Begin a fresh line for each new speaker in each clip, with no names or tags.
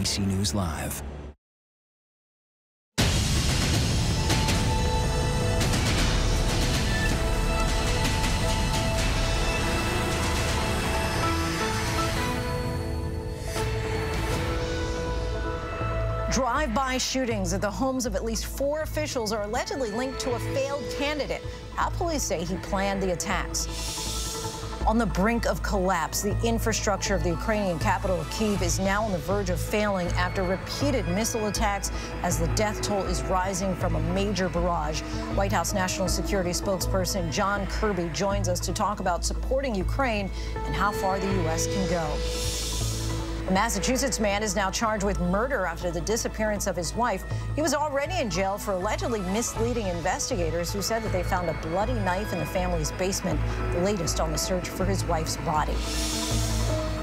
ABC News Live.
Drive-by shootings at the homes of at least four officials are allegedly linked to a failed candidate. How police say he planned the attacks. On the brink of collapse, the infrastructure of the Ukrainian capital of Kyiv is now on the verge of failing after repeated missile attacks as the death toll is rising from a major barrage. White House National Security spokesperson John Kirby joins us to talk about supporting Ukraine and how far the U.S. can go. A Massachusetts man is now charged with murder after the disappearance of his wife. He was already in jail for allegedly misleading investigators who said that they found a bloody knife in the family's basement, the latest on the search for his wife's body.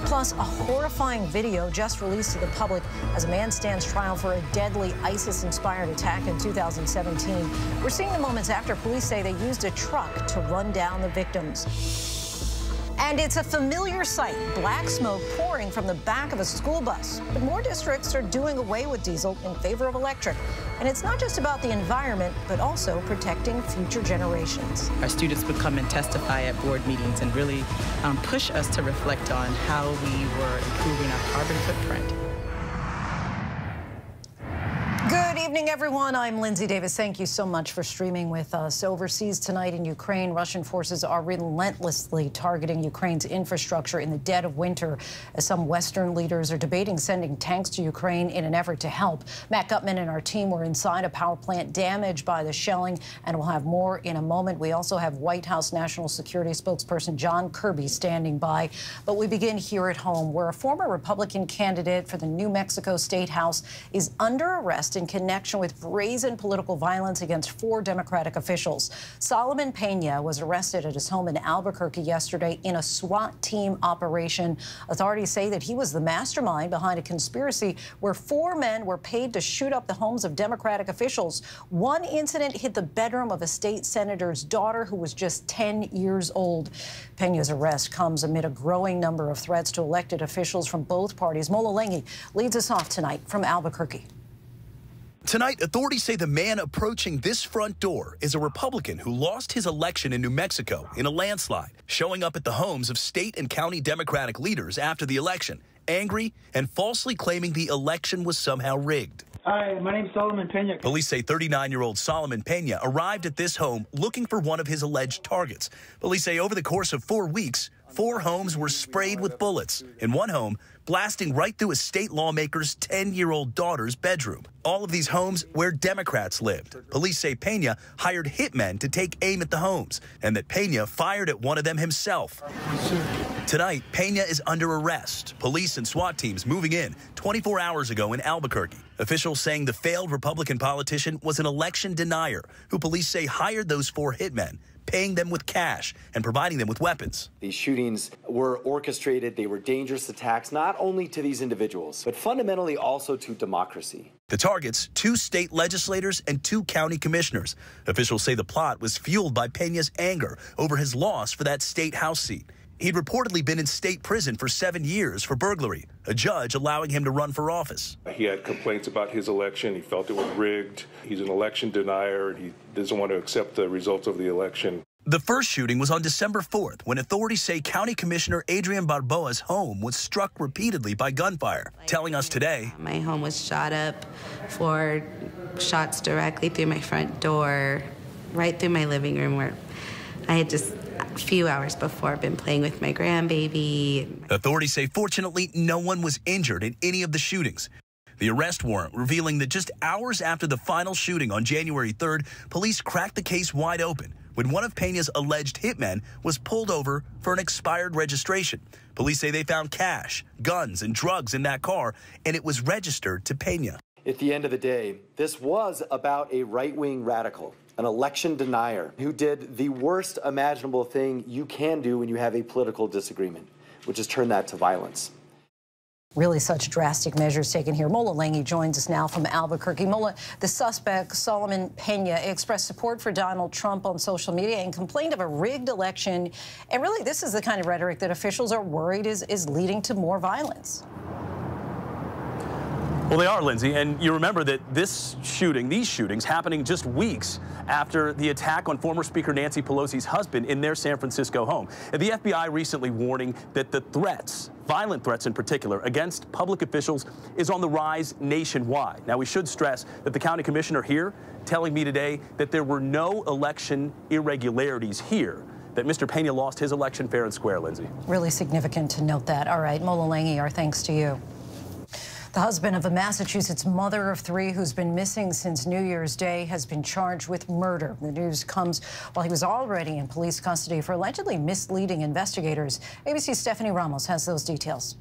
Plus, a horrifying video just released to the public as a man stands trial for a deadly ISIS-inspired attack in 2017. We're seeing the moments after police say they used a truck to run down the victims. And it's a familiar sight, black smoke pouring from the back of a school bus. But more districts are doing away with diesel in favor of electric. And it's not just about the environment, but also protecting future generations.
Our students would come and testify at board meetings and really um, push us to reflect on how we were improving our carbon footprint.
Good evening, everyone. I'm Lindsay Davis. Thank you so much for streaming with us. Overseas tonight in Ukraine, Russian forces are relentlessly targeting Ukraine's infrastructure in the dead of winter as some Western leaders are debating sending tanks to Ukraine in an effort to help. Matt Gutman and our team were inside a power plant damaged by the shelling, and we'll have more in a moment. We also have White House National Security spokesperson John Kirby standing by. But we begin here at home, where a former Republican candidate for the New Mexico State House is under arrest in connection with brazen political violence against four Democratic officials. Solomon Pena was arrested at his home in Albuquerque yesterday in a SWAT team operation. Authorities say that he was the mastermind behind a conspiracy where four men were paid to shoot up the homes of Democratic officials. One incident hit the bedroom of a state senator's daughter who was just 10 years old. Pena's arrest comes amid a growing number of threats to elected officials from both parties. Mola Lenghi leads us off tonight from Albuquerque.
Tonight, authorities say the man approaching this front door is a Republican who lost his election in New Mexico in a landslide, showing up at the homes of state and county Democratic leaders after the election, angry and falsely claiming the election was somehow rigged.
Hi, my name's Solomon Pena.
Police say 39 year old Solomon Pena arrived at this home looking for one of his alleged targets. Police say over the course of four weeks, four homes were sprayed with bullets. In one home, blasting right through a state lawmaker's 10 year old daughter's bedroom. All of these homes where Democrats lived. Police say Pena hired hitmen to take aim at the homes, and that Pena fired at one of them himself. Tonight, Pena is under arrest. Police and SWAT teams moving in 24 hours ago in Albuquerque. Officials saying the failed Republican politician was an election denier who police say hired those four hitmen paying them with cash and providing them with weapons.
These shootings were orchestrated, they were dangerous attacks, not only to these individuals, but fundamentally also to democracy.
The targets, two state legislators and two county commissioners. Officials say the plot was fueled by Pena's anger over his loss for that state House seat. He'd reportedly been in state prison for seven years for burglary, a judge allowing him to run for office.
He had complaints about his election. He felt it was rigged. He's an election denier. He doesn't want to accept the results of the election.
The first shooting was on December 4th when authorities say County Commissioner Adriann Barboa's home was struck repeatedly by gunfire. Telling us today,
My home was shot up, four shots directly through my front door, right through my living room where I had just a few hours before been playing with my grandbaby.
Authorities say fortunately no one was injured in any of the shootings. The arrest warrant revealing that just hours after the final shooting on January 3rd, police cracked the case wide open when one of Pena's alleged hitmen was pulled over for an expired registration. Police say they found cash, guns, and drugs in that car, and it was registered to Pena.
At the end of the day, this was about a right wing radical, an election denier who did the worst imaginable thing you can do when you have a political disagreement, which is turn that to violence.
Really, such drastic measures taken here. Mola Lenghi joins us now from Albuquerque. Mola, the suspect, Solomon Pena, expressed support for Donald Trump on social media and complained of a rigged election. And really, this is the kind of rhetoric that officials are worried is, is leading to more violence.
Well, they are, Lindsay. And you remember that this shooting, these shootings, happening just weeks after the attack on former Speaker Nancy Pelosi's husband in their San Francisco home. The FBI recently warning that the threats, violent threats in particular, against public officials is on the rise nationwide. Now, we should stress that the county commissioner here telling me today that there were no election irregularities here that Mr. Pena lost his election fair and square, Lindsay.
Really significant to note that. All right, Mola Lenghi, our thanks to you. The husband of a Massachusetts mother of three who's been missing since New Year's Day has been charged with murder. The news comes while he was already in police custody for allegedly misleading investigators. ABC's Stephanie Ramos has those details.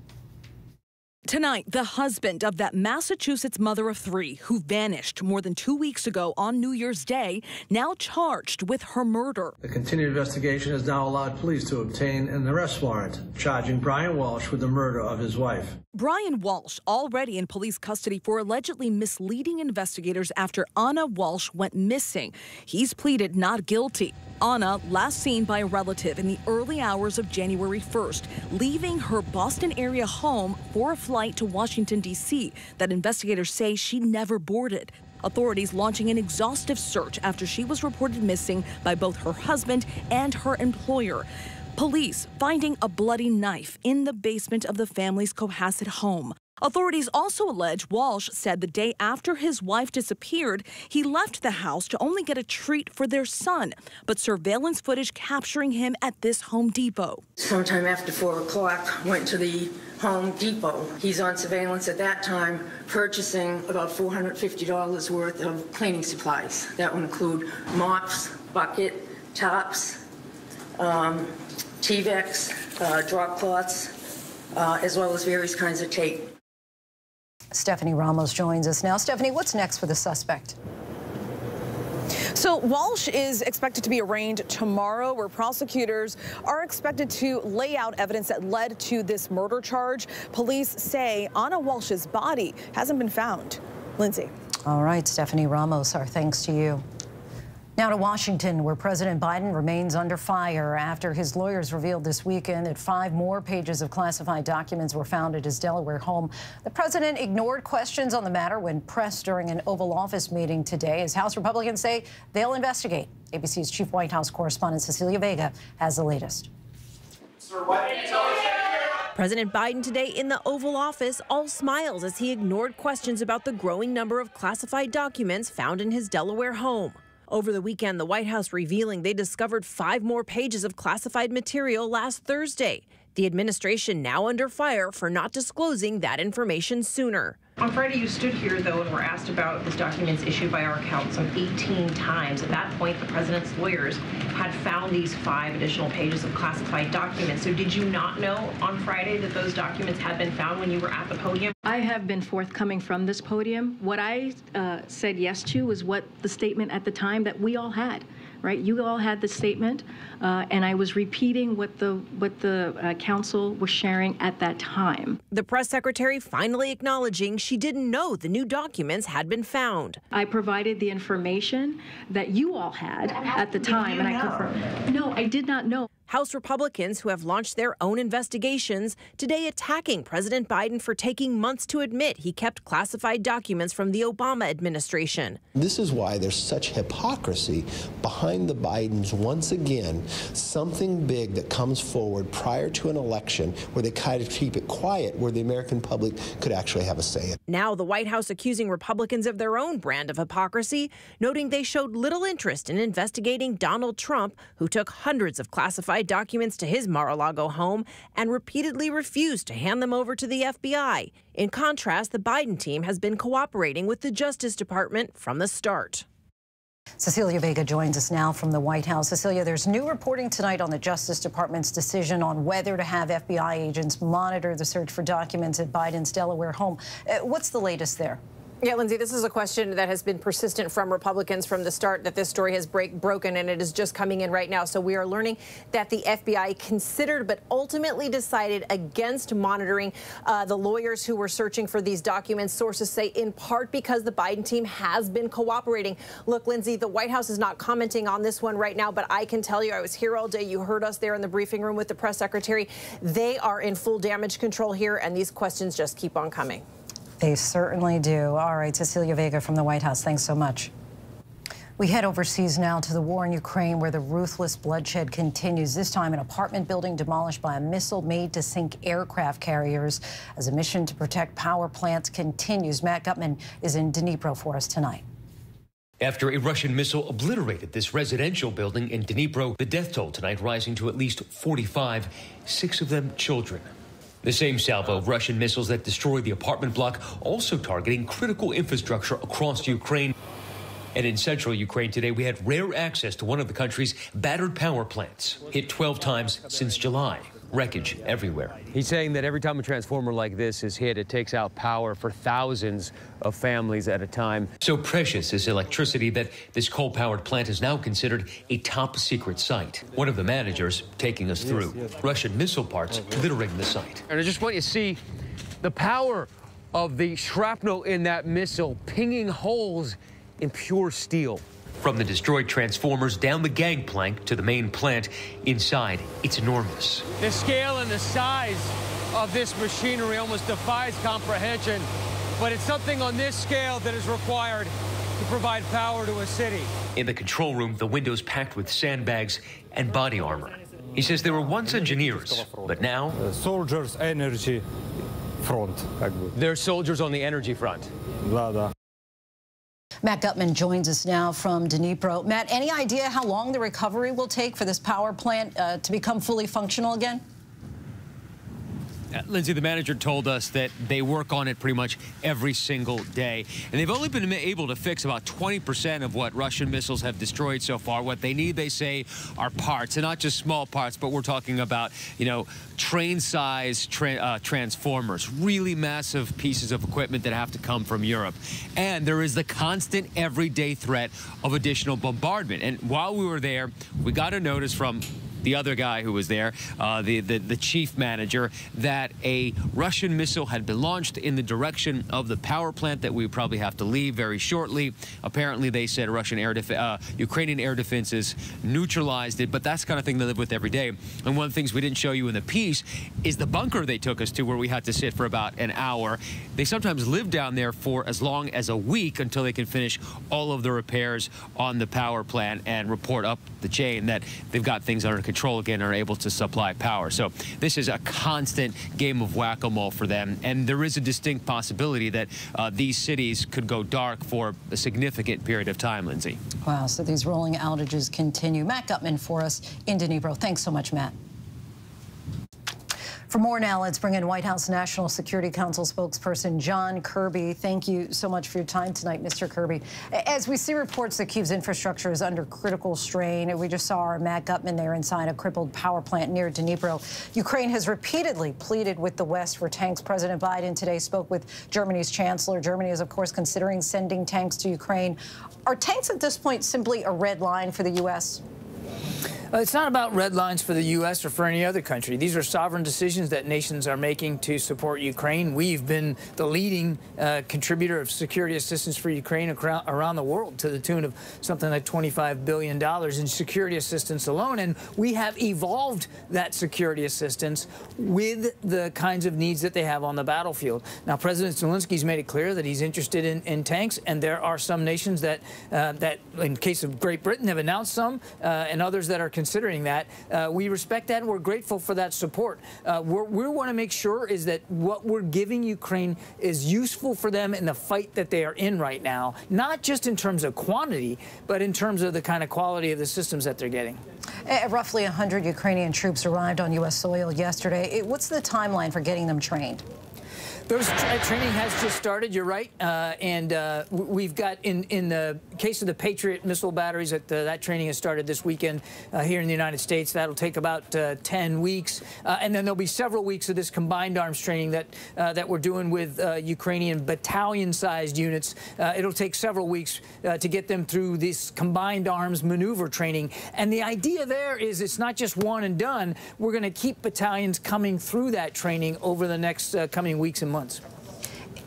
Tonight, the husband of that Massachusetts mother of three who vanished more than two weeks ago on New Year's Day, now charged with her murder.
The continued investigation has now allowed police to obtain an arrest warrant charging Brian Walsh with the murder of his wife.
Brian Walsh already in police custody for allegedly misleading investigators after Ana Walsh went missing. He's pleaded not guilty. Ana, last seen by a relative in the early hours of January 1st, leaving her Boston area home for a flight to Washington, D.C., that investigators say she never boarded. Authorities launching an exhaustive search after she was reported missing by both her husband and her employer. Police finding a bloody knife in the basement of the family's Cohasset home. Authorities also allege Walsh said the day after his wife disappeared, he left the house to only get a treat for their son, but surveillance footage capturing him at this Home Depot.
Sometime after 4 o'clock, went to the Home Depot. He's on surveillance at that time, purchasing about $450 worth of cleaning supplies. That would include mops, bucket, tops, um, Tyveks, uh, drop cloths, uh, as well as various kinds of tape.
Stephanie Ramos joins us now. Stephanie, what's next for the suspect?
So Walsh is expected to be arraigned tomorrow, where prosecutors are expected to lay out evidence that led to this murder charge. Police say Ana Walsh's body hasn't been found. Lindsay.
All right, Stephanie Ramos, our thanks to you. Now to Washington, where President Biden remains under fire after his lawyers revealed this weekend that five more pages of classified documents were found at his Delaware home. The president ignored questions on the matter when pressed during an Oval Office meeting today, as House Republicans say they'll investigate. ABC's chief White House correspondent Cecilia Vega has the latest.
President Biden today in the Oval Office all smiles as he ignored questions about the growing number of classified documents found in his Delaware home. Over the weekend, the White House revealing they discovered five more pages of classified material last Thursday. The administration now under fire for not disclosing that information sooner.
On Friday, you stood here, though, and were asked about these documents issued by our account some 18 times. At that point, the president's lawyers had found these five additional pages of classified documents. So did you not know on Friday that those documents had been found when you were at the podium?
I have been forthcoming from this podium. What I uh, said yes to was what the statement at the time that we all had right? You all had the statement, uh, and I was repeating what the what the uh, counsel was sharing at that time.
The press secretary finally acknowledging she didn't know the new documents had been found.
I provided the information that you all had at the time, and I confirmed. No, I did not know.
House Republicans who have launched their own investigations today attacking President Biden for taking months to admit he kept classified documents from the Obama administration.
This is why there's such hypocrisy behind the Bidens once again, something big that comes forward prior to an election where they kind of keep it quiet, where the American public could actually have a say.
Now the White House accusing Republicans of their own brand of hypocrisy, noting they showed little interest in investigating Donald Trump, who took hundreds of classified documents to his Mar-a-Lago home and repeatedly refused to hand them over to the FBI. In contrast, the Biden team has been cooperating with the Justice Department from the start.
Cecilia Vega joins us now from the White House. Cecilia, there's new reporting tonight on the Justice Department's decision on whether to have FBI agents monitor the search for documents at Biden's Delaware home. Uh, what's the latest there?
Yeah, Lindsay, this is a question that has been persistent from Republicans from the start that this story has break, broken, and it is just coming in right now. So we are learning that the FBI considered but ultimately decided against monitoring uh, the lawyers who were searching for these documents. Sources say in part because the Biden team has been cooperating. Look, Lindsay, the White House is not commenting on this one right now, but I can tell you I was here all day. You heard us there in the briefing room with the press secretary. They are in full damage control here, and these questions just keep on coming.
They certainly do. All right, Cecilia Vega from the White House, thanks so much. We head overseas now to the war in Ukraine where the ruthless bloodshed continues. This time, an apartment building demolished by a missile made to sink aircraft carriers as a mission to protect power plants continues. Matt Gutman is in Dnipro for us tonight.
After a Russian missile obliterated this residential building in Dnipro, the death toll tonight rising to at least 45, six of them children. The same salvo of Russian missiles that destroyed the apartment block also targeting critical infrastructure across Ukraine. And in central Ukraine today, we had rare access to one of the country's battered power plants, hit 12 times since July. Wreckage everywhere.
He's saying that every time a transformer like this is hit, it takes out power for thousands of families at a time.
So precious is electricity that this coal powered plant is now considered a top secret site. One of the managers taking us through yes, yes. Russian missile parts littering the site.
And I just want you to see the power of the shrapnel in that missile pinging holes in pure steel.
From the destroyed transformers down the gangplank to the main plant, inside, it's enormous.
The scale and the size of this machinery almost defies comprehension, but it's something on this scale that is required to provide power to a city.
In the control room, the windows packed with sandbags and body armor. He says they were once engineers, but now.
Uh, soldiers, energy front.
They're soldiers on the energy front.
Да, да.
Matt Gutman joins us now from Dnipro. Matt, any idea how long the recovery will take for this power plant uh, to become fully functional again?
Uh, Lindsay, the manager told us that they work on it pretty much every single day. And they've only been able to fix about 20% of what Russian missiles have destroyed so far. What they need, they say, are parts. And not just small parts, but we're talking about, you know, train-sized tra uh, transformers, really massive pieces of equipment that have to come from Europe. And there is the constant everyday threat of additional bombardment. And while we were there, we got a notice from the other guy who was there, uh, the, the, the chief manager, that a Russian missile had been launched in the direction of the power plant that we probably have to leave very shortly. Apparently, they said Russian air uh, Ukrainian air defenses neutralized it, but that's kind of thing they live with every day. And one of the things we didn't show you in the piece is the bunker they took us to where we had to sit for about an hour. They sometimes live down there for as long as a week until they can finish all of the repairs on the power plant and report up the chain that they've got things under control control again are able to supply power. So this is a constant game of whack-a-mole for them. And there is a distinct possibility that uh, these cities could go dark for a significant period of time, Lindsay.
Wow, so these rolling outages continue. Matt Gutman for us in Dnipro. Thanks so much, Matt. For more now, let's bring in White House National Security Council spokesperson John Kirby. Thank you so much for your time tonight, Mr. Kirby. As we see reports that Kyiv's infrastructure is under critical strain, we just saw our Matt Gutman there inside a crippled power plant near Dnipro. Ukraine has repeatedly pleaded with the West for tanks. President Biden today spoke with Germany's chancellor. Germany is, of course, considering sending tanks to Ukraine. Are tanks at this point simply a red line for the U.S.?
Uh, it's not about red lines for the U.S. or for any other country. These are sovereign decisions that nations are making to support Ukraine. We've been the leading uh, contributor of security assistance for Ukraine around the world to the tune of something like $25 billion in security assistance alone. And we have evolved that security assistance with the kinds of needs that they have on the battlefield. Now, President Zelensky's made it clear that he's interested in, in tanks, and there are some nations that, uh, that, in case of Great Britain, have announced some, uh, and others that are considering that. Uh, we respect that and we're grateful for that support. Uh, we want to make sure is that what we're giving Ukraine is useful for them in the fight that they are in right now, not just in terms of quantity, but in terms of the kind of quality of the systems that they're getting.
Uh, roughly 100 Ukrainian troops arrived on U.S. soil yesterday. What's the timeline for getting them trained?
Those tra training has just started. You're right, uh, and uh, we've got in in the case of the Patriot missile batteries that uh, that training has started this weekend uh, here in the United States. That'll take about uh, 10 weeks, uh, and then there'll be several weeks of this combined arms training that that we're doing with Ukrainian battalion-sized units. it'll take several weeks to get them through this combined arms maneuver training, and the idea there is it's not just one and done. We're going to keep battalions coming through that training over the next coming weeks and months months.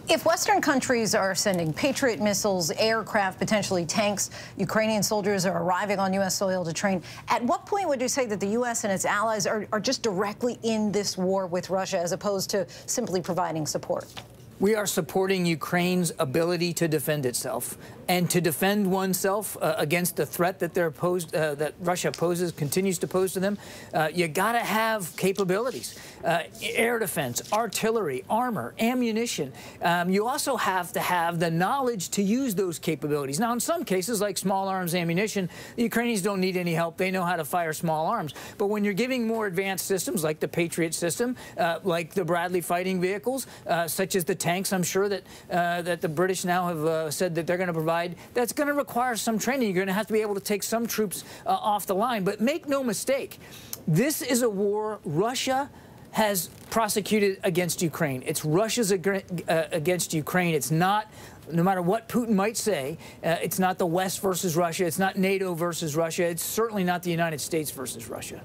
If Western countries are sending Patriot missiles, aircraft, potentially tanks, Ukrainian soldiers are arriving on U.S. soil to train, at what point would you say that the U.S. and its allies are, are just directly in this war with Russia as opposed to simply providing support?
We are supporting Ukraine's ability to defend itself and to defend oneself uh, against the threat that they're posed, uh, that Russia poses, continues to pose to them. Uh, you got to have capabilities, uh, air defense, artillery, armor, ammunition. Um, you also have to have the knowledge to use those capabilities. Now, in some cases, like small arms ammunition, the Ukrainians don't need any help. They know how to fire small arms. But when you're giving more advanced systems, like the Patriot system, uh, like the Bradley fighting vehicles, uh, such as the tanks, I'm sure that that the British now have said that they're going to provide side, that's going to require some training. You're going to have to be able to take some troops uh, off the line. But make no mistake, this is a war Russia has prosecuted against Ukraine. It's Russia's ag uh, against Ukraine. It's not no matter what Putin might say, uh, it's not the West versus Russia. It's not NATO versus Russia. It's certainly not the United States versus Russia.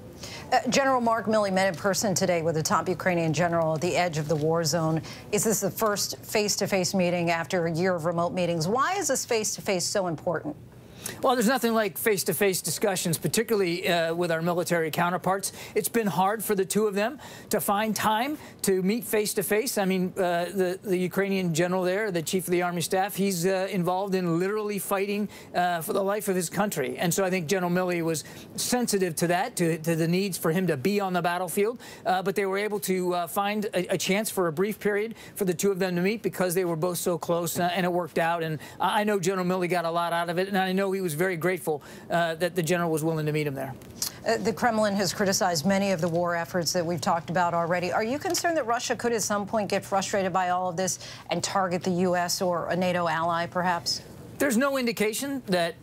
Uh, general Mark Milley met in person today with the top Ukrainian general at the edge of the war zone. Is this the first face-to-face -face meeting after a year of remote meetings? Why is this face-to-face -face so important?
Well, there's nothing like face-to-face -face discussions, particularly uh, with our military counterparts. It's been hard for the two of them to find time to meet face-to-face. -face. I mean, uh, the, the Ukrainian general there, the chief of the army staff, he's uh, involved in literally fighting uh, for the life of his country. And so I think General Milley was sensitive to that, to, to the needs for him to be on the battlefield. Uh, but they were able to uh, find a, a, chance for a brief period for the two of them to meet because they were both so close, and it worked out. And I know General Milley got a lot out of it, and I know he was very grateful uh, that the general was willing to meet him there.
Uh, the Kremlin has criticized many of the war efforts that we've talked about already. Are you concerned that Russia could at some point get frustrated by all of this and target the U.S. or a NATO ally, perhaps?
There's no indication that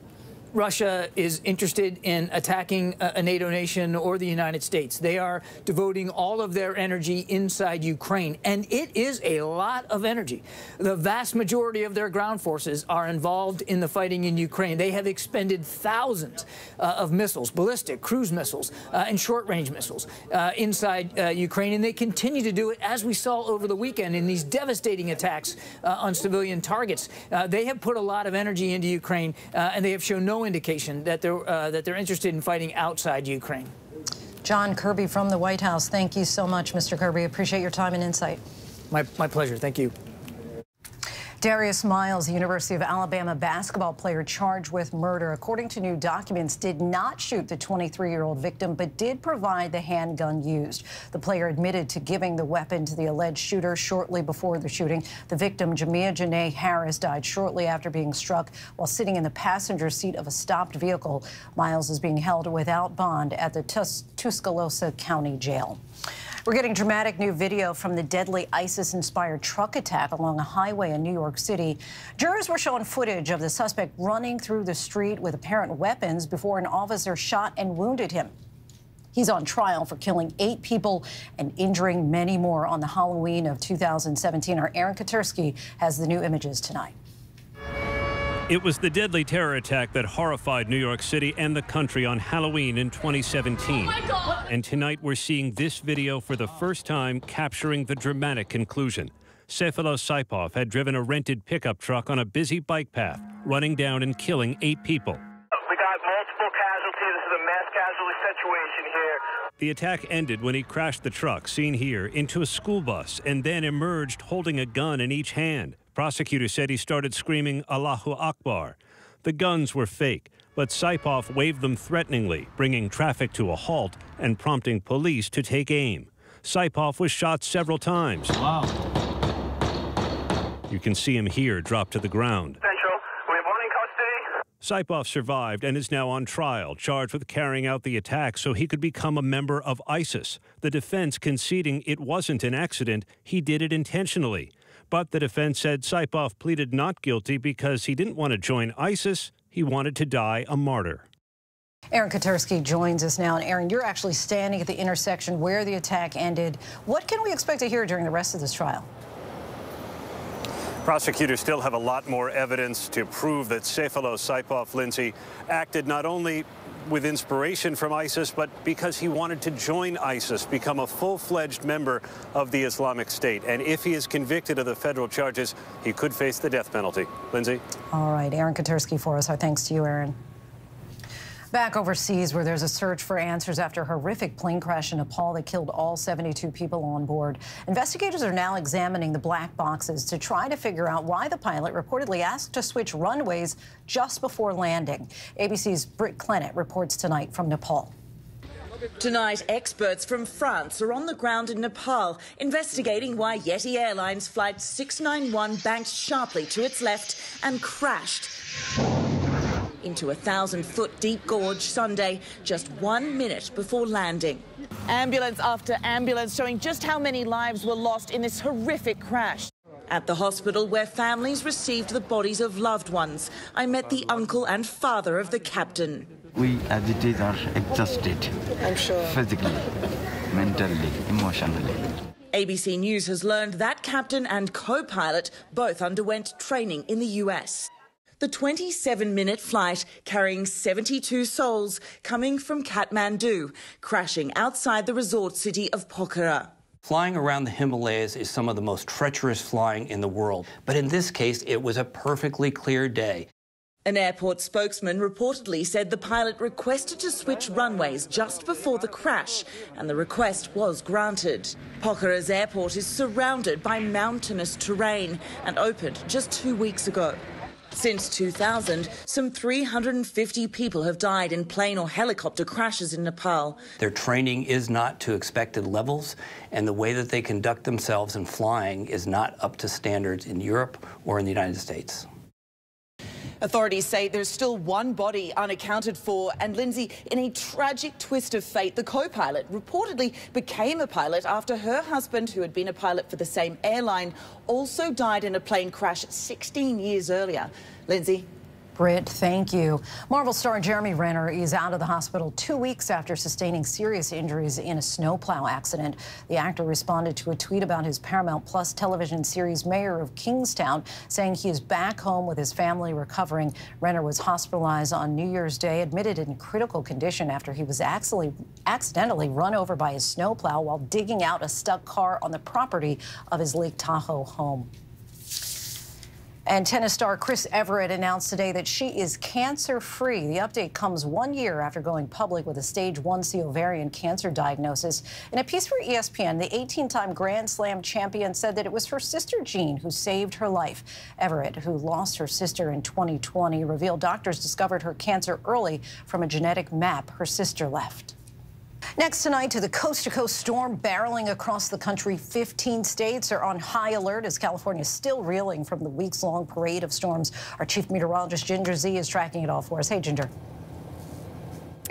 Russia is interested in attacking a, NATO nation or the United States. They are devoting all of their energy inside Ukraine, and it is a lot of energy. The vast majority of their ground forces are involved in the fighting in Ukraine. They have expended thousands uh, of missiles, ballistic, cruise missiles, uh, and short-range missiles uh, inside uh, Ukraine, and they continue to do it, as we saw over the weekend in these devastating attacks uh, on civilian targets. Uh, they have put a lot of energy into Ukraine, and they have shown no indication that they're, uh, that they're interested in fighting outside Ukraine.
John Kirby from the White House, thank you so much, Mr. Kirby. Appreciate your time and insight.
My, my pleasure. Thank you.
Darius Miles, the University of Alabama basketball player charged with murder, according to new documents, did not shoot the 23-year-old victim, but did provide the handgun used. The player admitted to giving the weapon to the alleged shooter shortly before the shooting. The victim, Jamea Jonae Harris, died shortly after being struck while sitting in the passenger seat of a stopped vehicle. Miles is being held without bond at the Tus Tuscaloosa County Jail. We're getting dramatic new video from the deadly ISIS-inspired truck attack along a highway in New York City. Jurors were shown footage of the suspect running through the street with apparent weapons before an officer shot and wounded him. He's on trial for killing eight people and injuring many more on the Halloween of 2017. Our Aaron Katersky has the new images tonight.
It was the deadly terror attack that horrified New York City and the country on Halloween in 2017. Oh and tonight we're seeing this video for the first time capturing the dramatic conclusion. Sayfullo Saipov had driven a rented pickup truck on a busy bike path, running down and killing eight people.
We got multiple casualties. This is a mass casualty situation here.
The attack ended when he crashed the truck, seen here, into a school bus and then emerged holding a gun in each hand. Prosecutors said he started screaming Allahu Akbar. The guns were fake, but Saipov waved them threateningly, bringing traffic to a halt and prompting police to take aim. Saipov was shot several times.
Wow.
You can see him here drop to the ground.
Central, we have one in
custody. Saipov survived and is now on trial, charged with carrying out the attack so he could become a member of ISIS. The defense conceding it wasn't an accident, he did it intentionally. But the defense said Saipov pleaded not guilty because he didn't want to join ISIS. He wanted to die a martyr.
Aaron Katersky joins us now. And Aaron, you're actually standing at the intersection where the attack ended. What can we expect to hear during the rest of this trial?
Prosecutors still have a lot more evidence to prove that Sayfullo Saipov Lindsay acted not only with inspiration from ISIS, but because he wanted to join ISIS, become a full-fledged member of the Islamic State. And if he is convicted of the federal charges, he could face the death penalty. Lindsay?
All right. Aaron Katersky for us. Our thanks to you, Aaron. Back overseas, where there's a search for answers after a horrific plane crash in Nepal that killed all 72 people on board. Investigators are now examining the black boxes to try to figure out why the pilot reportedly asked to switch runways just before landing. ABC's Britt Clennett reports tonight from Nepal.
Tonight, experts from France are on the ground in Nepal investigating why Yeti Airlines Flight 691 banked sharply to its left and crashed into a thousand foot deep gorge Sunday, just one minute before landing. Ambulance after ambulance showing just how many lives were lost in this horrific crash. At the hospital where families received the bodies of loved ones, I met the uncle and father of the captain.
We as it is are exhausted.
I'm sure.
Physically, mentally, emotionally.
ABC News has learned that captain and co pilot both underwent training in the US. The 27 minute flight carrying 72 souls coming from Kathmandu, crashing outside the resort city of Pokhara.
Flying around the Himalayas is some of the most treacherous flying in the world, but in this case, it was a perfectly clear day.
An airport spokesman reportedly said the pilot requested to switch runways just before the crash, and the request was granted. Pokhara's airport is surrounded by mountainous terrain and opened just two weeks ago. Since 2000, some 350 people have died in plane or helicopter crashes in Nepal.
Their training is not to expected levels, and the way that they conduct themselves in flying is not up to standards in Europe or in the United States.
Authorities say there's still one body unaccounted for. And Lindsay, in a tragic twist of fate, the co pilot reportedly became a pilot after her husband, who had been a pilot for the same airline, also died in a plane crash 16 years earlier. Lindsay.
Britt, thank you. Marvel star Jeremy Renner is out of the hospital two weeks after sustaining serious injuries in a snowplow accident. The actor responded to a tweet about his Paramount Plus television series Mayor of Kingstown, saying he is back home with his family recovering. Renner was hospitalized on New Year's Day, admitted in critical condition after he was accidentally, accidentally run over by his snowplow while digging out a stuck car on the property of his Lake Tahoe home. And tennis star Chris Evert announced today that she is cancer free. The update comes one year after going public with a stage 1C ovarian cancer diagnosis. In a piece for ESPN, the 18 time Grand Slam champion said that it was her sister Jean who saved her life. Evert, who lost her sister in 2020, revealed doctors discovered her cancer early from a genetic map her sister left. Next tonight to the coast to coast storm barreling across the country. 15 states are on high alert as California is still reeling from the weeks long parade of storms. Our chief meteorologist Ginger Zee is tracking it all for us. Hey, Ginger.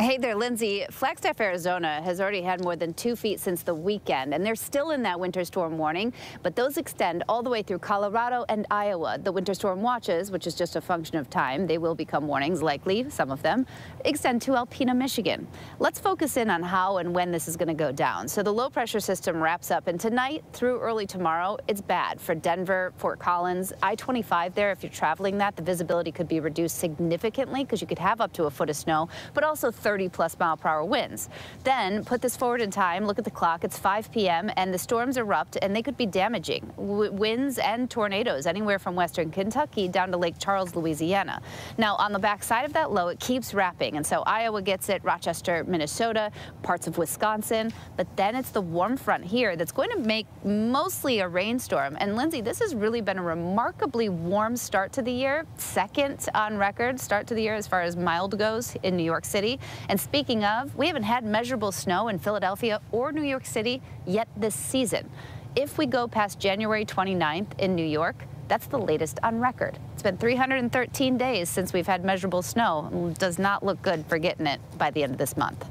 Hey there, Lindsay. Flagstaff, Arizona has already had more than two feet since the weekend, and they're still in that winter storm warning, but those extend all the way through Colorado and Iowa. The winter storm watches, which is just a function of time, they will become warnings, likely, some of them, extend to Alpena, Michigan. Let's focus in on how and when this is going to go down. So the low pressure system wraps up, and tonight through early tomorrow, it's bad for Denver, Fort Collins, I-25 there. If you're traveling that, the visibility could be reduced significantly because you could have up to a foot of snow, but also 30 plus mile per hour winds. Then put this forward in time, look at the clock, it's 5 p.m. and the storms erupt and they could be damaging. W winds and tornadoes anywhere from western Kentucky down to Lake Charles, Louisiana. Now on the backside of that low, it keeps wrapping and so Iowa gets it, Rochester, Minnesota, parts of Wisconsin, but then it's the warm front here that's going to make mostly a rainstorm. And Lindsay, this has really been a remarkably warm start to the year, second on record start to the year as far as mild goes in New York City. And speaking of, we haven't had measurable snow in Philadelphia or New York City yet this season. If we go past January 29th in New York, that's the latest on record. It's been 313 days since we've had measurable snow. Does not look good for getting it by the end of this month.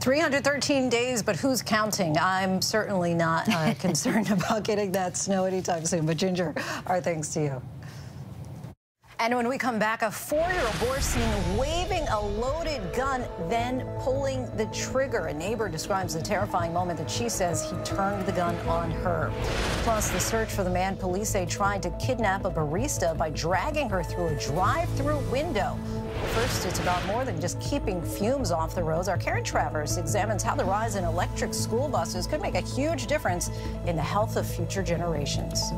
313 days, but who's counting? I'm certainly not uh, concerned about getting that snow anytime soon. But Ginger, our thanks to you. And when we come back, a four-year-old boy seen waving a loaded gun, then pulling the trigger. A neighbor describes the terrifying moment that she says he turned the gun on her. Plus, the search for the man police say tried to kidnap a barista by dragging her through a drive-through window. First, it's about more than just keeping fumes off the roads. Our Karen Travers examines how the rise in electric school buses could make a huge difference in the health of future generations.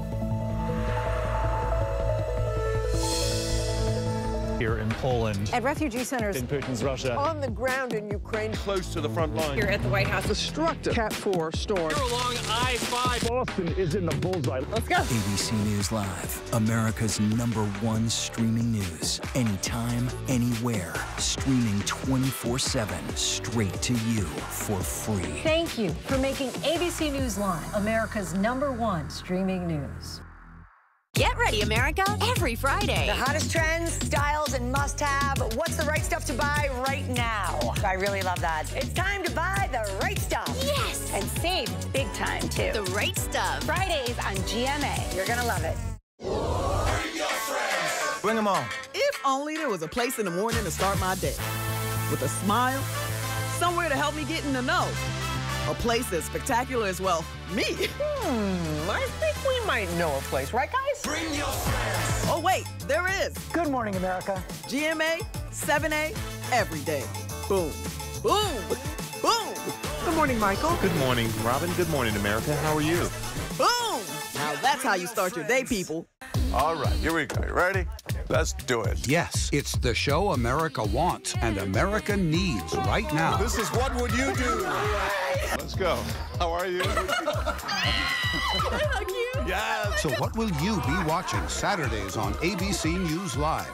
Here in Poland.
At refugee centers
in Putin's Russia.
On the ground in Ukraine.
Close to the front line.
Here at the White House.
Destructive Cat 4 storm.
Here along I-5.
Boston is in the bullseye.
Let's go.
ABC News Live, America's number one streaming news. Anytime, anywhere. Streaming 24-7, straight to you for free.
Thank you for making ABC News Live America's number one streaming news.
Get ready, America, every Friday.
The hottest trends, styles, and must have. What's the right stuff to buy right now? I really love that. It's time to buy the right stuff.
Yes.
And save big time, too.
The right stuff.
Fridays on GMA. You're going to love it.
Bring them on. If only there was a place in the morning to start my day. With a smile, somewhere to help me get in the know. A place as spectacular as, well, me.
Hmm, I think we might know a place, right, guys?
Bring your friends. Oh, wait, there is.
Good morning, America.
GMA, 7A, every day. Boom, boom, boom.
Good morning, Michael.
Good morning, Robin. Good morning, America. How are you?
Boom! Now that's how you start your day, people.
All right, here we go. You ready? Let's do it.
Yes, it's the show America wants and America needs right now.
This is What Would You Do? Let's go. How are you?
Hug you.
Yes.
So, what will you be watching Saturdays on ABC News Live?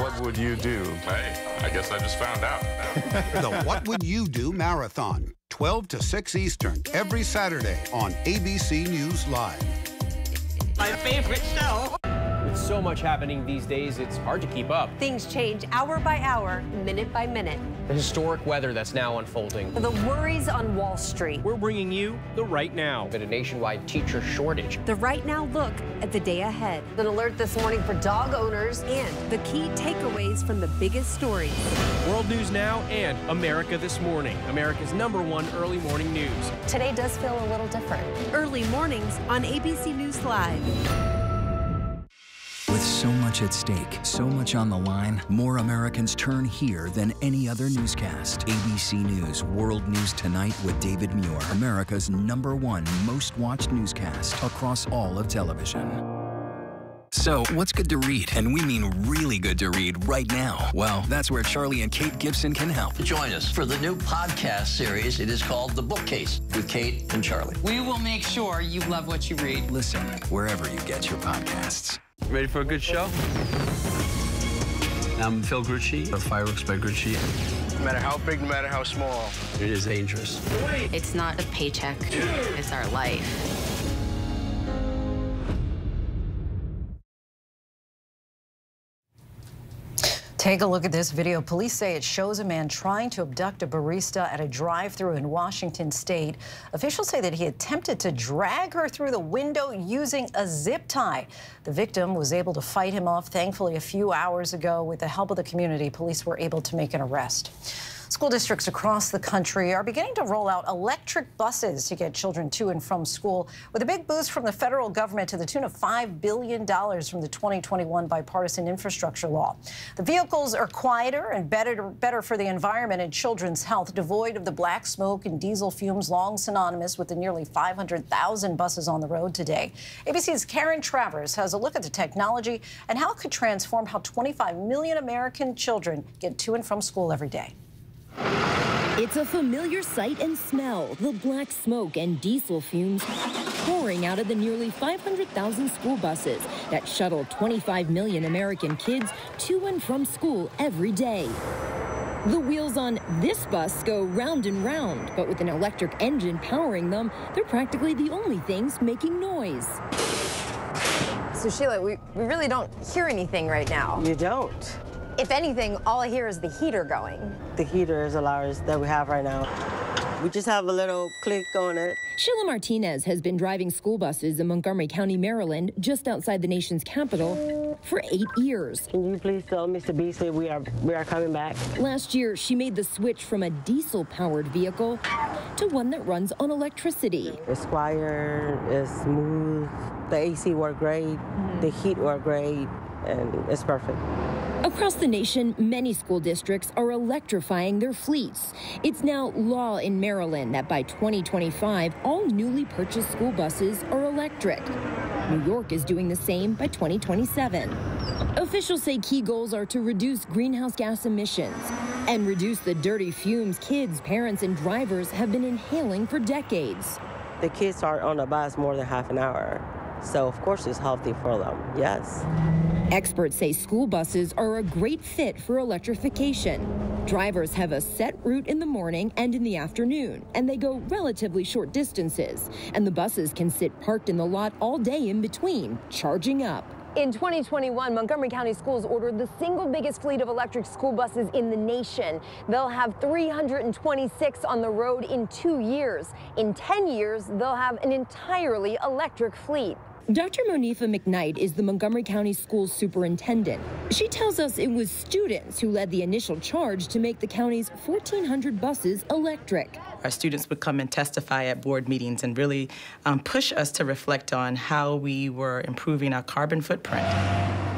What would you do?
Hey, I guess I just found out.
the What Would You Do Marathon, 12 to 6 Eastern, every Saturday on ABC News Live.
My favorite show.
With so much happening these days, it's hard to keep up.
Things change hour by hour, minute by minute.
The historic weather that's now unfolding.
The worries on Wall Street.
We're bringing you the right now. Been a nationwide teacher shortage.
The right now look at the day ahead. An alert this morning for dog owners and the key takeaways from the biggest stories.
World News Now and America This Morning, America's number one early morning news.
Today does feel a little different. Early mornings on ABC News Live.
With so much at stake, so much on the line, more Americans turn here than any other newscast. ABC News World News Tonight with David Muir, America's number one most watched newscast across all of television. So, what's good to read? And we mean really good to read right now. Well, that's where Charlie and Kate Gibson can help.
Join us for the new podcast series. It is called The Bookcase with Kate and Charlie.
We will make sure you love what you read.
Listen wherever you get your podcasts.
Ready for a good show? I'm Phil Grucci of Fireworks by Grucci.
No matter how big, no matter how small,
it is dangerous.
It's not a paycheck, it's our life.
Take a look at this video. Police say it shows a man trying to abduct a barista at a drive-through in Washington state. Officials say that he attempted to drag her through the window using a zip tie. The victim was able to fight him off. Thankfully, a few hours ago, with the help of the community, police were able to make an arrest. School districts across the country are beginning to roll out electric buses to get children to and from school, with a big boost from the federal government to the tune of $5 billion from the 2021 bipartisan infrastructure law. The vehicles are quieter and better, better for the environment and children's health, devoid of the black smoke and diesel fumes long synonymous with the nearly 500,000 buses on the road today. ABC's Karen Travers has a look at the technology and how it could transform how 25 million American children get to and from school every day.
It's a familiar sight and smell, the black smoke and diesel fumes pouring out of the nearly 500,000 school buses that shuttle 25 million American kids to and from school every day. The wheels on this bus go round and round, but with an electric engine powering them, they're practically the only things making noise.
So Sheila, we, we really don't hear anything right now.
You don't.
If anything, all I hear is the heater going.
The heater is ours that we have right now. We just have a little click on it.
Sheila Martinez has been driving school buses in Montgomery County, Maryland, just outside the nation's capital, for eight years.
Can you please tell Mr. Beasley we are we are coming back?
Last year, she made the switch from a diesel-powered vehicle to one that runs on electricity.
It's quiet, it's smooth, the AC work great, mm -hmm. the heat work great, and it's perfect.
Across the nation, many school districts are electrifying their fleets. It's now law in Maryland that by 2025, all newly purchased school buses are electric. New York is doing the same by 2027. Officials say key goals are to reduce greenhouse gas emissions and reduce the dirty fumes kids, parents, and drivers have been inhaling for decades.
The kids are on the bus more than half an hour. So, of course, it's healthy for them, yes.
Experts say school buses are a great fit for electrification. Drivers have a set route in the morning and in the afternoon, and they go relatively short distances. And the buses can sit parked in the lot all day in between, charging up.
In 2021, Montgomery County Schools ordered the single biggest fleet of electric school buses in the nation. They'll have 326 on the road in two years. In 10 years, they'll have an entirely electric fleet.
Dr. Monifa McKnight is the Montgomery County Schools superintendent. She tells us it was students who led the initial charge to make the county's 1,400 buses electric.
Our students would come and testify at board meetings and really um, push us to reflect on how we were improving our carbon footprint.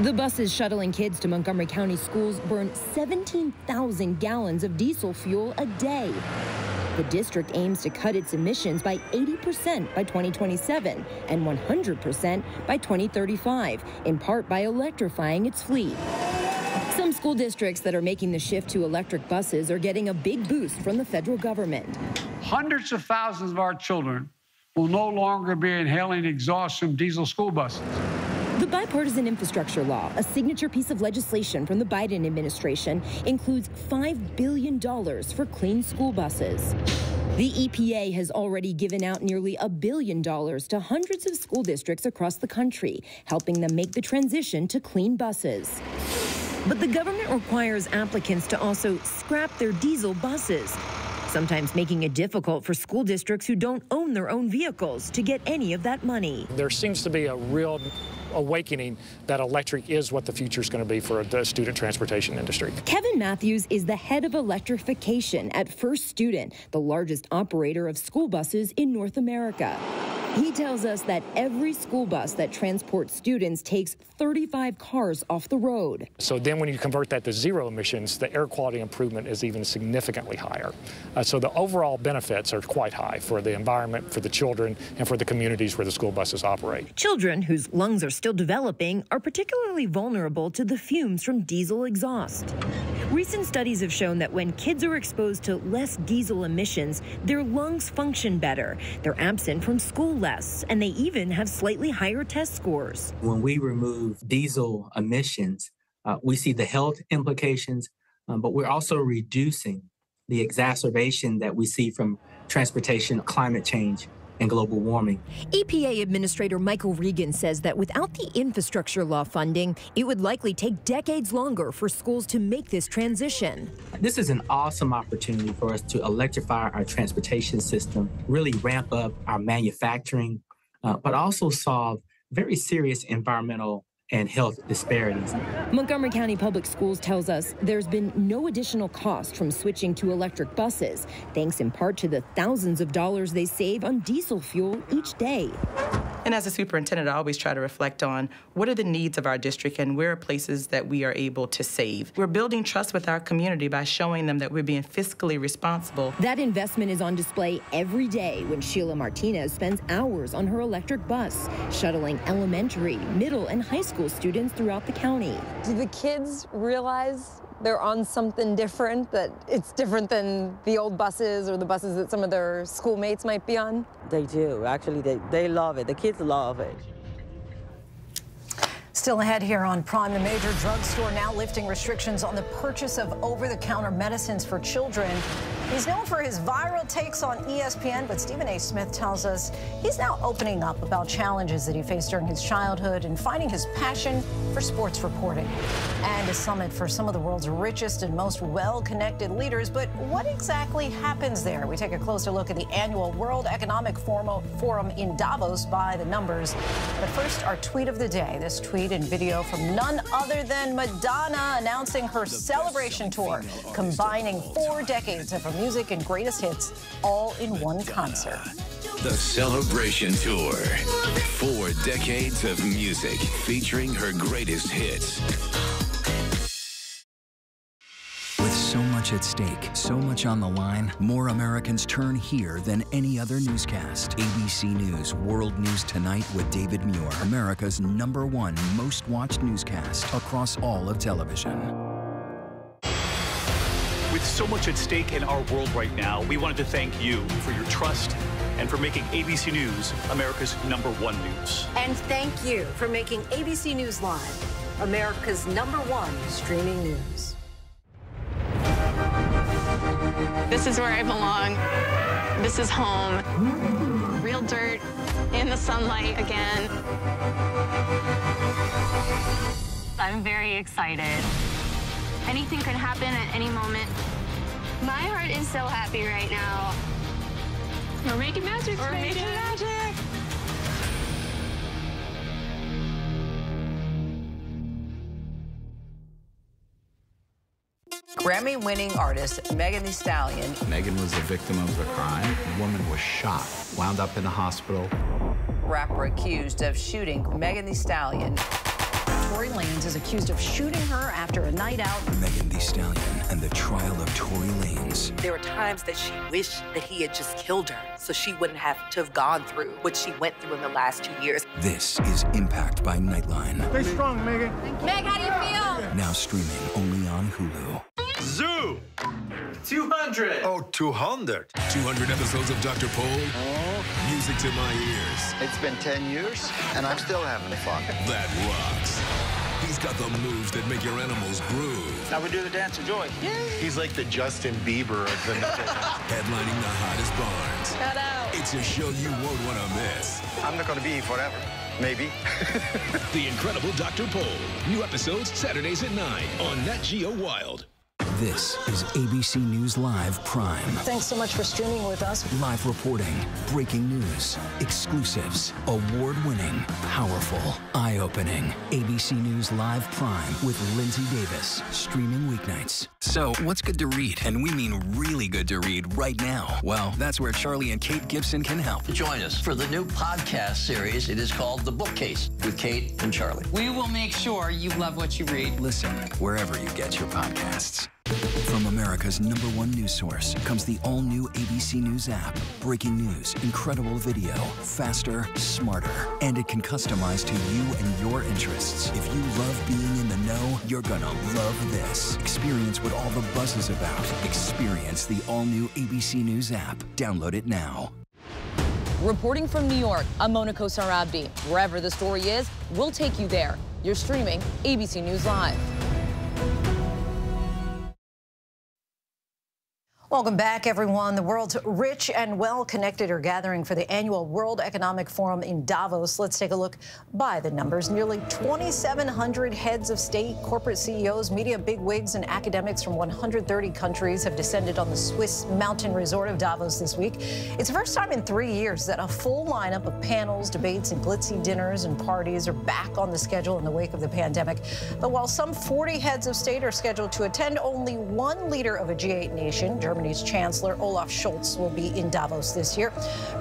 The buses shuttling kids to Montgomery County schools burn 17,000 gallons of diesel fuel a day. The district aims to cut its emissions by 80% by 2027 and 100% by 2035, in part by electrifying its fleet. Some school districts that are making the shift to electric buses are getting a big boost from the federal government.
Hundreds of thousands of our children will no longer be inhaling exhaust from diesel school buses.
The bipartisan infrastructure law, a signature piece of legislation from the Biden administration, includes $5 billion for clean school buses. The EPA has already given out nearly a billion dollars to hundreds of school districts across the country, helping them make the transition to clean buses. But the government requires applicants to also scrap their diesel buses, sometimes making it difficult for school districts who don't own their own vehicles to get any of that money.
There seems to be a real awakening that electric is what the future is going to be for the student transportation industry.
Kevin Matthews is the head of electrification at First Student, the largest operator of school buses in North America. He tells us that every school bus that transports students takes 35 cars off the road.
So then when you convert that to zero emissions, the air quality improvement is even significantly higher. Uh, so the overall benefits are quite high for the environment, for the children, and for the communities where the school buses operate.
Children whose lungs are still developing are particularly vulnerable to the fumes from diesel exhaust. Recent studies have shown that when kids are exposed to less diesel emissions, their lungs function better. They're absent from school less, and they even have slightly higher test scores.
When we remove diesel emissions, uh, we see the health implications, um, but we're also reducing the exacerbation that we see from transportation climate change and global warming.
EPA Administrator Michael Regan says that without the infrastructure law funding, it would likely take decades longer for schools to make this transition.
This is an awesome opportunity for us to electrify our transportation system, really ramp up our manufacturing, uh, but also solve very serious environmental and health disparities.
Montgomery County Public Schools tells us there's been no additional cost from switching to electric buses, thanks in part to the thousands of dollars they save on diesel fuel each day.
And as a superintendent, I always try to reflect on what are the needs of our district and where are places that we are able to save. We're building trust with our community by showing them that we're being fiscally responsible.
That investment is on display every day when Sheila Martinez spends hours on her electric bus, shuttling elementary, middle, and high school students throughout the county.
Do the kids realize they're on something different, that it's different than the old buses or the buses that some of their schoolmates might be on?
They do. Actually, they, they love it. The kids love it.
Still ahead here on Prime, the major drugstore now lifting restrictions on the purchase of over-the-counter medicines for children. He's known for his viral takes on ESPN, but Stephen A. Smith tells us he's now opening up about challenges that he faced during his childhood and finding his passion for sports reporting. And a summit for some of the world's richest and most well-connected leaders. But what exactly happens there? We take a closer look at the annual World Economic Forum in Davos by the numbers. But first, our tweet of the day. This tweet and video from none other than Madonna announcing her celebration tour, combining four decades of her music and greatest hits all in one concert.
The Celebration Tour. Four decades of music featuring her greatest hits.
Much much at stake, so much on the line, more Americans turn here than any other newscast. ABC News World News Tonight with David Muir, America's number one most watched newscast across all of television.
With so much at stake in our world right now, we wanted to thank you for your trust and for making ABC News America's number one news.
And thank you for making ABC News Live America's number one streaming news.
This is where I belong. This is home. Real dirt in the sunlight again. I'm very excited. Anything could happen at any moment. My heart is so happy right now. We're making magic. We're making magic.
Grammy winning artist Megan Thee Stallion.
Megan was the victim of a crime. The woman was shot, wound up in the hospital.
Rapper accused of shooting Megan Thee Stallion.
Tory Lanez is accused of shooting her after a night out.
Megan Thee Stallion and the trial of Tory Lanez.
There were times that she wished that he had just killed her so she wouldn't have to have gone through what she went through in the last two years.
This is Impact by Nightline.
Stay strong, Megan.
Meg, how do you feel?
Now streaming only on Hulu.
Zoo! 200!
Oh, 200.
200 episodes of Dr. Pol. Oh. Music to my ears.
It's been 10 years, and I'm still having fun.
That rocks. He's got the moves that make your animals groove.
Now we do the dance of joy. Yay!
He's like the Justin Bieber of the
Headlining the hottest barns.
Shout out.
It's a show you won't want to miss.
I'm not going to be here forever. Maybe.
the Incredible Dr. Pol. New episodes Saturdays at 9 on Nat Geo Wild.
This is ABC News Live Prime.
Thanks so much for streaming with us.
Live reporting, breaking news, exclusives, award winning, powerful, eye opening. ABC News Live Prime with Linsey Davis, streaming weeknights. So, what's good to read? And we mean really good to read right now. Well, that's where Charlie and Kate Gibson can help.
Join us for the new podcast series. It is called The Bookcase with Kate and Charlie.
We will make sure you love what you read.
Listen wherever you get your podcasts. From America's number one news source comes the all new ABC News app. Breaking news, incredible video, faster, smarter. And it can customize to you and your interests. If you love being in the know, you're gonna love this. Experience what all the buzz is about. Experience the all new ABC News app. Download it now.
Reporting from New York, I'm Mona Kosar Abdi. Wherever the story is, we'll take you there. You're streaming ABC News Live.
Welcome back, everyone. The world's rich and well-connected are gathering for the annual World Economic Forum in Davos. Let's take a look by the numbers. Nearly 2,700 heads of state, corporate CEOs, media bigwigs, and academics from 130 countries have descended on the Swiss mountain resort of Davos this week. It's the first time in three years that a full lineup of panels, debates, and glitzy dinners and parties are back on the schedule in the wake of the pandemic. But while some 40 heads of state are scheduled to attend, only one leader of a G8 nation, Germany, Germany's Chancellor Olaf Scholz will be in Davos this year.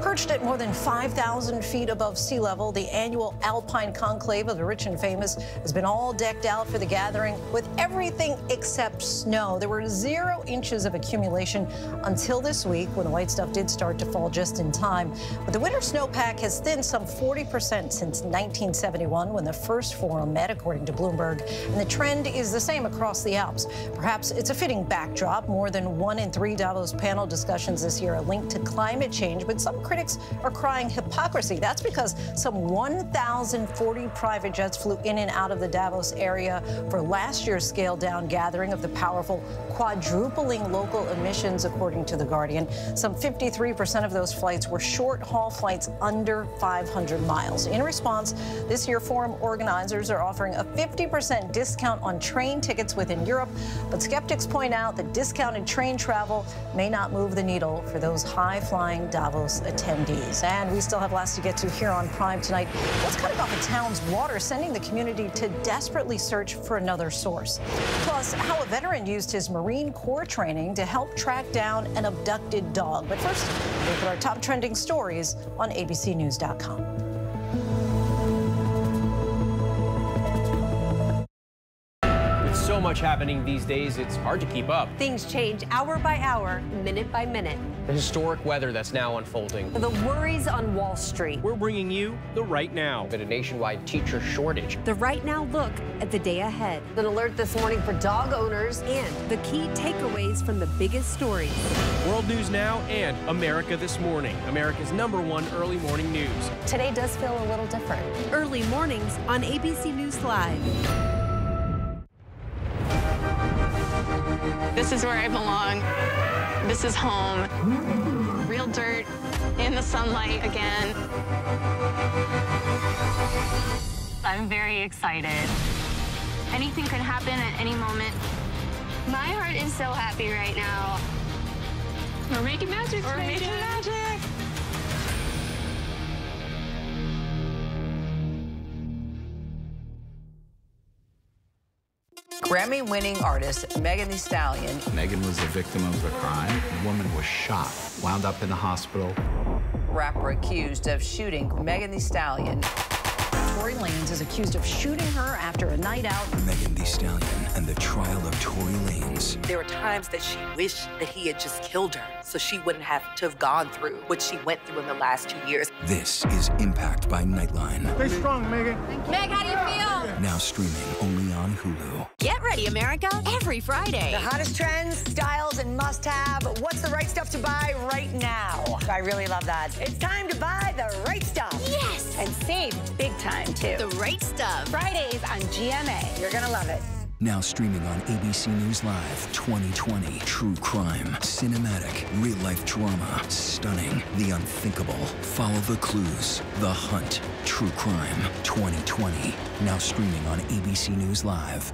Perched at more than 5,000 feet above sea level, the annual Alpine Conclave of the rich and famous has been all decked out for the gathering with everything except snow. There were zero inches of accumulation until this week when the white stuff did start to fall just in time. But the winter snowpack has thinned some 40% since 1971 when the first forum met, according to Bloomberg. And the trend is the same across the Alps. Perhaps it's a fitting backdrop. More than one in three Davos panel discussions this year are linked to climate change, but some critics are crying hypocrisy. That's because some 1,040 private jets flew in and out of the Davos area for last year's scaled down gathering of the powerful quadrupling local emissions, according to The Guardian. Some 53% of those flights were short haul flights under 500 miles. In response, this year forum organizers are offering a 50% discount on train tickets within Europe, but skeptics point out that discounted train travel may not move the needle for those high flying Davos attendees. And we still have lots to get to here on Prime tonight. What's cutting off the town's water, sending the community to desperately search for another source. Plus, how a veteran used his Marine Corps training to help track down an abducted dog. But first, look at our top trending stories on abcnews.com.
much happening these days, it's hard to keep up.
Things change hour by hour, minute by minute.
The historic weather that's now unfolding.
The worries on Wall Street.
We're bringing you the right now. Been a nationwide teacher shortage.
The right now look at the day ahead. An alert this morning for dog owners and the key takeaways from the biggest stories.
World News Now and America This Morning, America's number one early morning news.
Today does feel a little different. Early mornings on ABC News Live.
This is where I belong. This is home. Real dirt in the sunlight again. I'm very excited. Anything could happen at any moment. My heart is so happy right now. We're making magic. We're making magic.
Grammy winning artist Megan Thee Stallion.
Megan was the victim of a crime. The woman was shot, wound up in the hospital.
Rapper accused of shooting Megan Thee Stallion.
Tory Lanez is accused of shooting her after a night out.
Megan Thee Stallion and the trial of Tory Lanez.
There were times that she wished that he had just killed her so she wouldn't have to have gone through what she went through in the last two years.
This is Impact by Nightline.
Stay strong, Megan.
Meg, how do you feel?
Now streaming only on Hulu.
Get ready, America, every Friday.
The hottest trends, styles, and must have. What's the right stuff to buy right now? I really love that. It's time to buy the right stuff.
Yes.
And save big time, too.
The right stuff.
Fridays on GMA. You're going to love it.
Now streaming on ABC News Live 2020. True crime, cinematic, real life drama, stunning, the unthinkable. Follow the clues. The Hunt. True crime 2020. Now streaming on ABC News Live.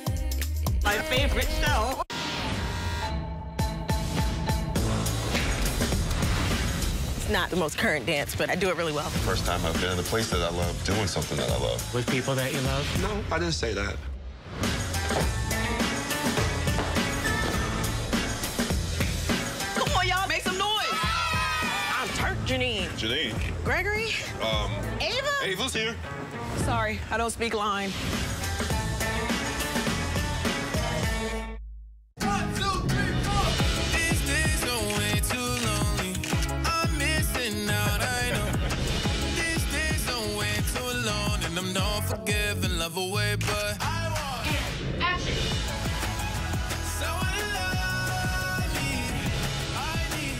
My favorite show.
It's not the most current dance, but I do it really well.
First time I've been in a place that I love, doing something that I love.
With people that you love?
No, I didn't say that.
Come on, y'all, make some noise. I'm Turk Janine.
Janine.
Gregory?
Um,
Ava?
Ava's here.
Sorry, I don't speak line.
Love away, but I want action. Someone to love me. I need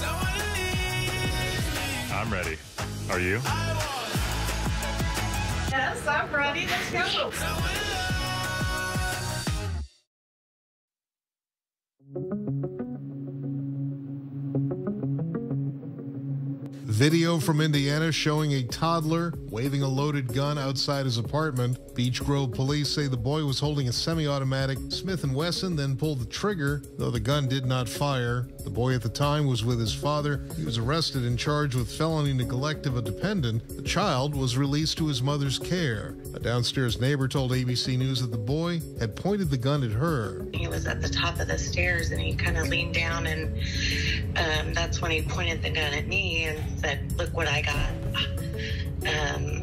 someone to leave me.
I'm ready. Are you?
Yes, I'm ready. Let's go.
Video from Indiana showing a toddler waving a loaded gun outside his apartment. Beech Grove police say the boy was holding a semi-automatic Smith & Wesson, then pulled the trigger, though the gun did not fire. The boy at the time was with his father. He was arrested and charged with felony neglect of a dependent. The child was released to his mother's care. A downstairs neighbor told ABC News that the boy had pointed the gun at her.
He was at the top of the stairs and he kind of leaned down and um, that's when he pointed the gun at me and said, look what I got. Um,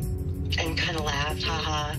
and kind of laughed, haha.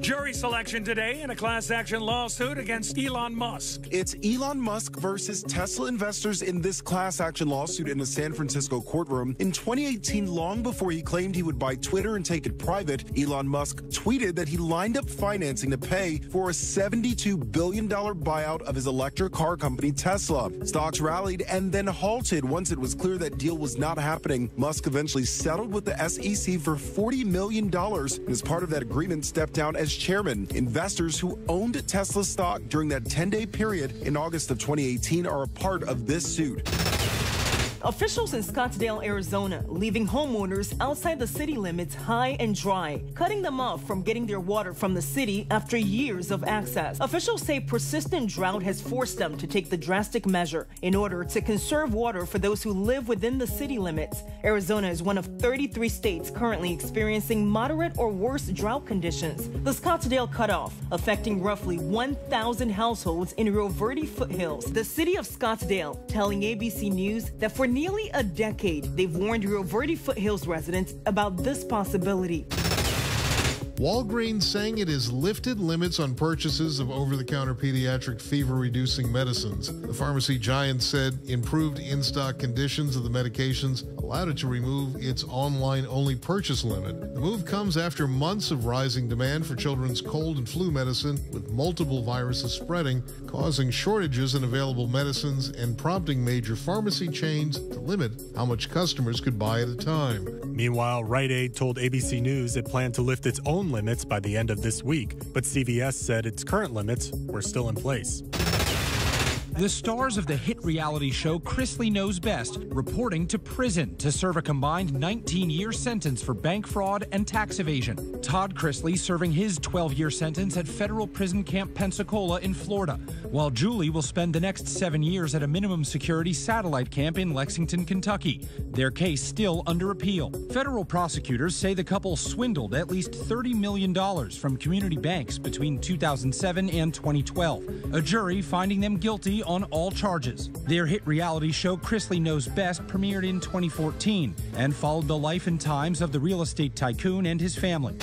Jury selection today in a class action lawsuit against Elon Musk.
It's Elon Musk versus Tesla investors in this class action lawsuit in a San Francisco courtroom. In 2018, long before he claimed he would buy Twitter and take it private, Elon Musk tweeted that he lined up financing to pay for a $72 billion buyout of his electric car company Tesla. Stocks rallied and then halted once it was clear that deal was not happening. Musk eventually settled with the SEC for $40 million and as part of that agreement stepped down as chairman. Investors who owned Tesla stock during that 10 day period in August of 2018 are a part of this suit.
Officials in Scottsdale, Arizona, leaving homeowners outside the city limits high and dry, cutting them off from getting their water from the city after years of access. Officials say persistent drought has forced them to take the drastic measure in order to conserve water for those who live within the city limits. Arizona is one of 33 states currently experiencing moderate or worse drought conditions. The Scottsdale cutoff affecting roughly 1,000 households in Rio Verde foothills. The city of Scottsdale telling ABC News that for nearly a decade, they've warned Rio Verde foothills residents about this possibility.
Walgreens saying it has lifted limits on purchases of over the counter pediatric fever reducing medicines. The pharmacy giant said improved in stock conditions of the medications allowed it to remove its online only purchase limit. The move comes after months of rising demand for children's cold and flu medicine, with multiple viruses spreading, causing shortages in available medicines and prompting major pharmacy chains to limit how much customers could buy at a time.
Meanwhile, Rite Aid told ABC News it planned to lift its own limits by the end of this week, but CVS said its current limits were still in place.
The stars of the hit reality show Chrisley Knows Best reporting to prison to serve a combined 19 year sentence for bank fraud and tax evasion. Todd Chrisley serving his 12 year sentence at federal prison camp Pensacola in Florida, while Julie will spend the next seven years at a minimum security satellite camp in Lexington, Kentucky. Their case still under appeal. Federal prosecutors say the couple swindled at least $30 million from community banks between 2007 and 2012. A jury finding them guilty on all charges. Their hit reality show Chrisley Knows Best premiered in 2014 and followed the life and times of the real estate tycoon and his family.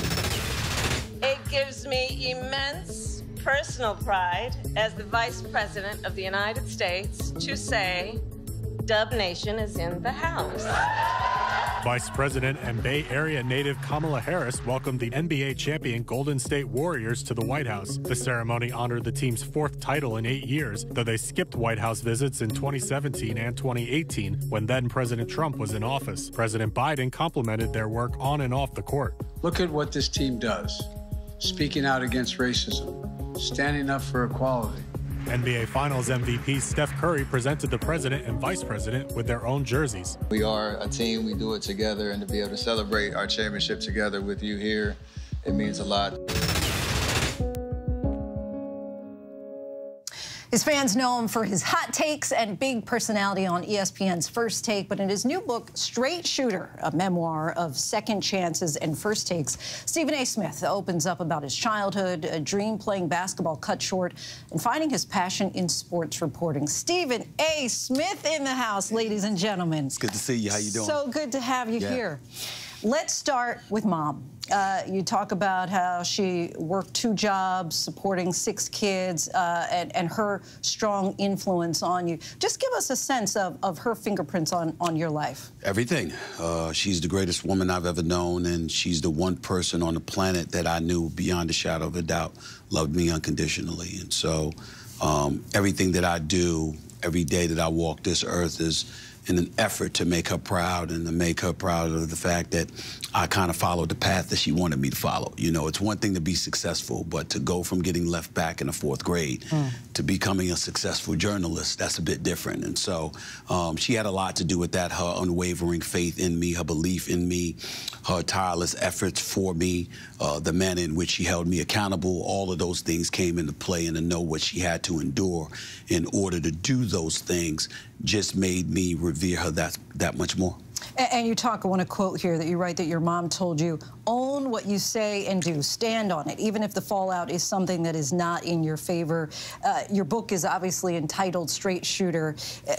It gives me immense personal pride as the Vice President of the United States to say Dub Nation is in the house.
Vice President and Bay Area native Kamala Harris welcomed the NBA champion Golden State Warriors to the White House. The ceremony honored the team's fourth title in eight years, though they skipped White House visits in 2017 and 2018 when then President Trump was in office. President Biden complimented their work on and off the court.
Look at what this team does speaking out against racism, standing up for equality.
NBA Finals MVP Steph Curry presented the president and vice president with their own jerseys.
We are a team, we do it together, and to be able to celebrate our championship together with you here, it means a lot.
His fans know him for his hot takes and big personality on ESPN's First Take, but in his new book, Straight Shooter, a memoir of second chances and first takes, Stephen A. Smith opens up about his childhood, a dream playing basketball cut short, and finding his passion in sports reporting. Stephen A. Smith in the house, ladies and gentlemen.
It's good to see you. How you doing?
So good to have you
Yeah.
here. Let's start with mom. Uh, you talk about how she worked two jobs, supporting six kids, uh, and, and her strong influence on you. Just give us a sense of, of her fingerprints on, on your life.
Everything. Uh, she's the greatest woman I've ever known, and she's the one person on the planet that I knew beyond a shadow of a doubt loved me unconditionally. And so um, everything that I do, every day that I walk this earth is in an effort to make her proud and to make her proud of the fact that I kind of followed the path that she wanted me to follow. You know, it's one thing to be successful, but to go from getting left back in the fourth grade to becoming a successful journalist, that's a bit different. And so um, she had a lot to do with that, her unwavering faith in me, her belief in me, her tireless efforts for me, uh, the manner in which she held me accountable, all of those things came into play and to know what she had to endure in order to do those things just made me revere her that, that much more.
A- And you talk, I want to quote here that you write that your mom told you, own what you say and do, stand on it, even if the fallout is something that is not in your favor. Uh, your book is obviously entitled Straight Shooter. Uh,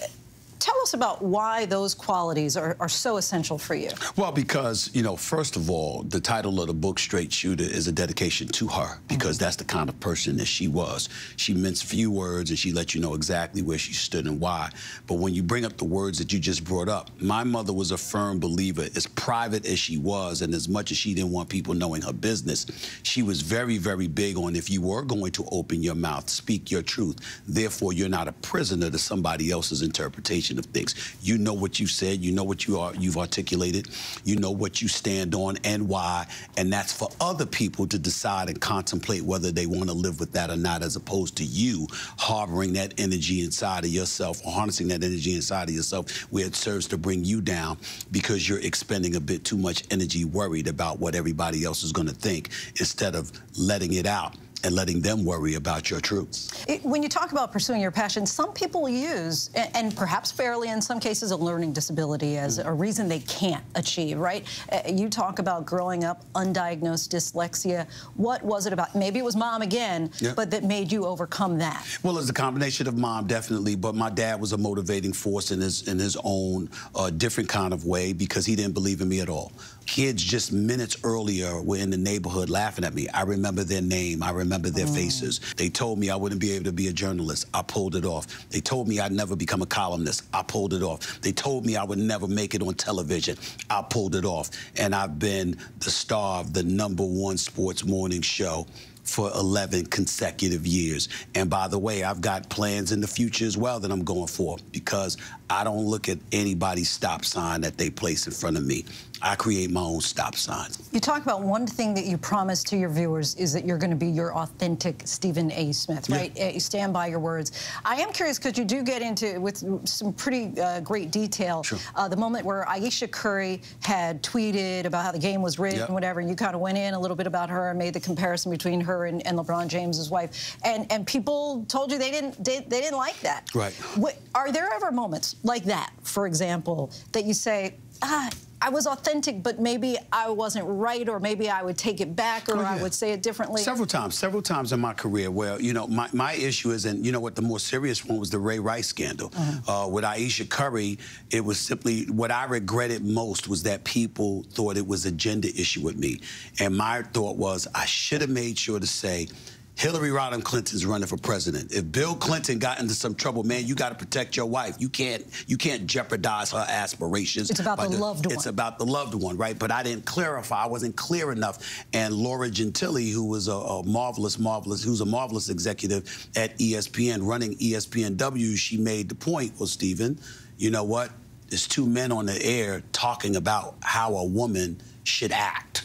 tell us about why those qualities are, are so essential for you.
Well, because, you know, first of all, the title of the book, Straight Shooter, is a dedication to her because mm-hmm. that's the kind of person that she was. She minced few words and she let you know exactly where she stood and why. But when you bring up the words that you just brought up, my mother was a firm believer, as private as she was and as much as she didn't want people knowing her business, she was very, very big on if you were going to open your mouth, speak your truth. Therefore, you're not a prisoner to somebody else's interpretation of things. You know what you said, you know what you are, you've articulated, you know what you stand on and why, and that's for other people to decide and contemplate whether they want to live with that or not, as opposed to you harboring that energy inside of yourself or harnessing that energy inside of yourself where it serves to bring you down because you're expending a bit too much energy worried about what everybody else is going to think instead of letting it out and letting them worry about your truth.
It, when you talk about pursuing your passion, some people use, and, and perhaps fairly in some cases, a learning disability as a reason they can't achieve, right? Uh, you talk about growing up undiagnosed dyslexia. What was it about? Maybe it was mom again,
Yeah.
but that made you overcome that.
Well, it's a combination of mom, definitely, but my dad was a motivating force in his in his own uh, different kind of way because he didn't believe in me at all. Kids just minutes earlier were in the neighborhood laughing at me. I remember their name. I remember their faces. Mm. They told me I wouldn't be able to be a journalist. I pulled it off. They told me I'd never become a columnist. I pulled it off. They told me I would never make it on television. I pulled it off. And I've been the star of the number one sports morning show for 11 consecutive years. And by the way, I've got plans in the future as well that I'm going for because I don't look at anybody's stop sign that they place in front of me. I create my own stop signs.
You talk about one thing that you promise to your viewers is that you're going to be your authentic Stephen A. Smith, right? Uh, You stand by your words. I am curious because you do get into with some pretty uh, great detail uh, the moment where Ayesha Curry had tweeted about how the game was rigged
Yep.
and whatever, and you kind of went in a little bit about her and made the comparison between her and, and LeBron James's wife, and and people told you they didn't they, they didn't like that.
Right.
What, are there ever moments like that, for example, that you say, ah, I was authentic, but maybe I wasn't right, or maybe I would take it back, or
Oh,
I would say it differently?
Several times, several times in my career where, you know, my, my issue is, and you know what, the more serious one was the Ray Rice scandal. Uh, with Ayesha Curry, it was simply, what I regretted most was that people thought it was a gender issue with me. And my thought was, I should have made sure to say, Hillary Rodham Clinton's running for president. If Bill Clinton got into some trouble, man, you got to protect your wife. You can't you can't jeopardize her aspirations.
It's about
by
the loved one.
It's about the loved one, right? But I didn't clarify. I wasn't clear enough. And Laura Gentile, who was a, a marvelous, marvelous, who's a marvelous executive at ESPN, running ESPNW, she made the point. Well, Stephen, you know what? There's two men on the air talking about how a woman should act.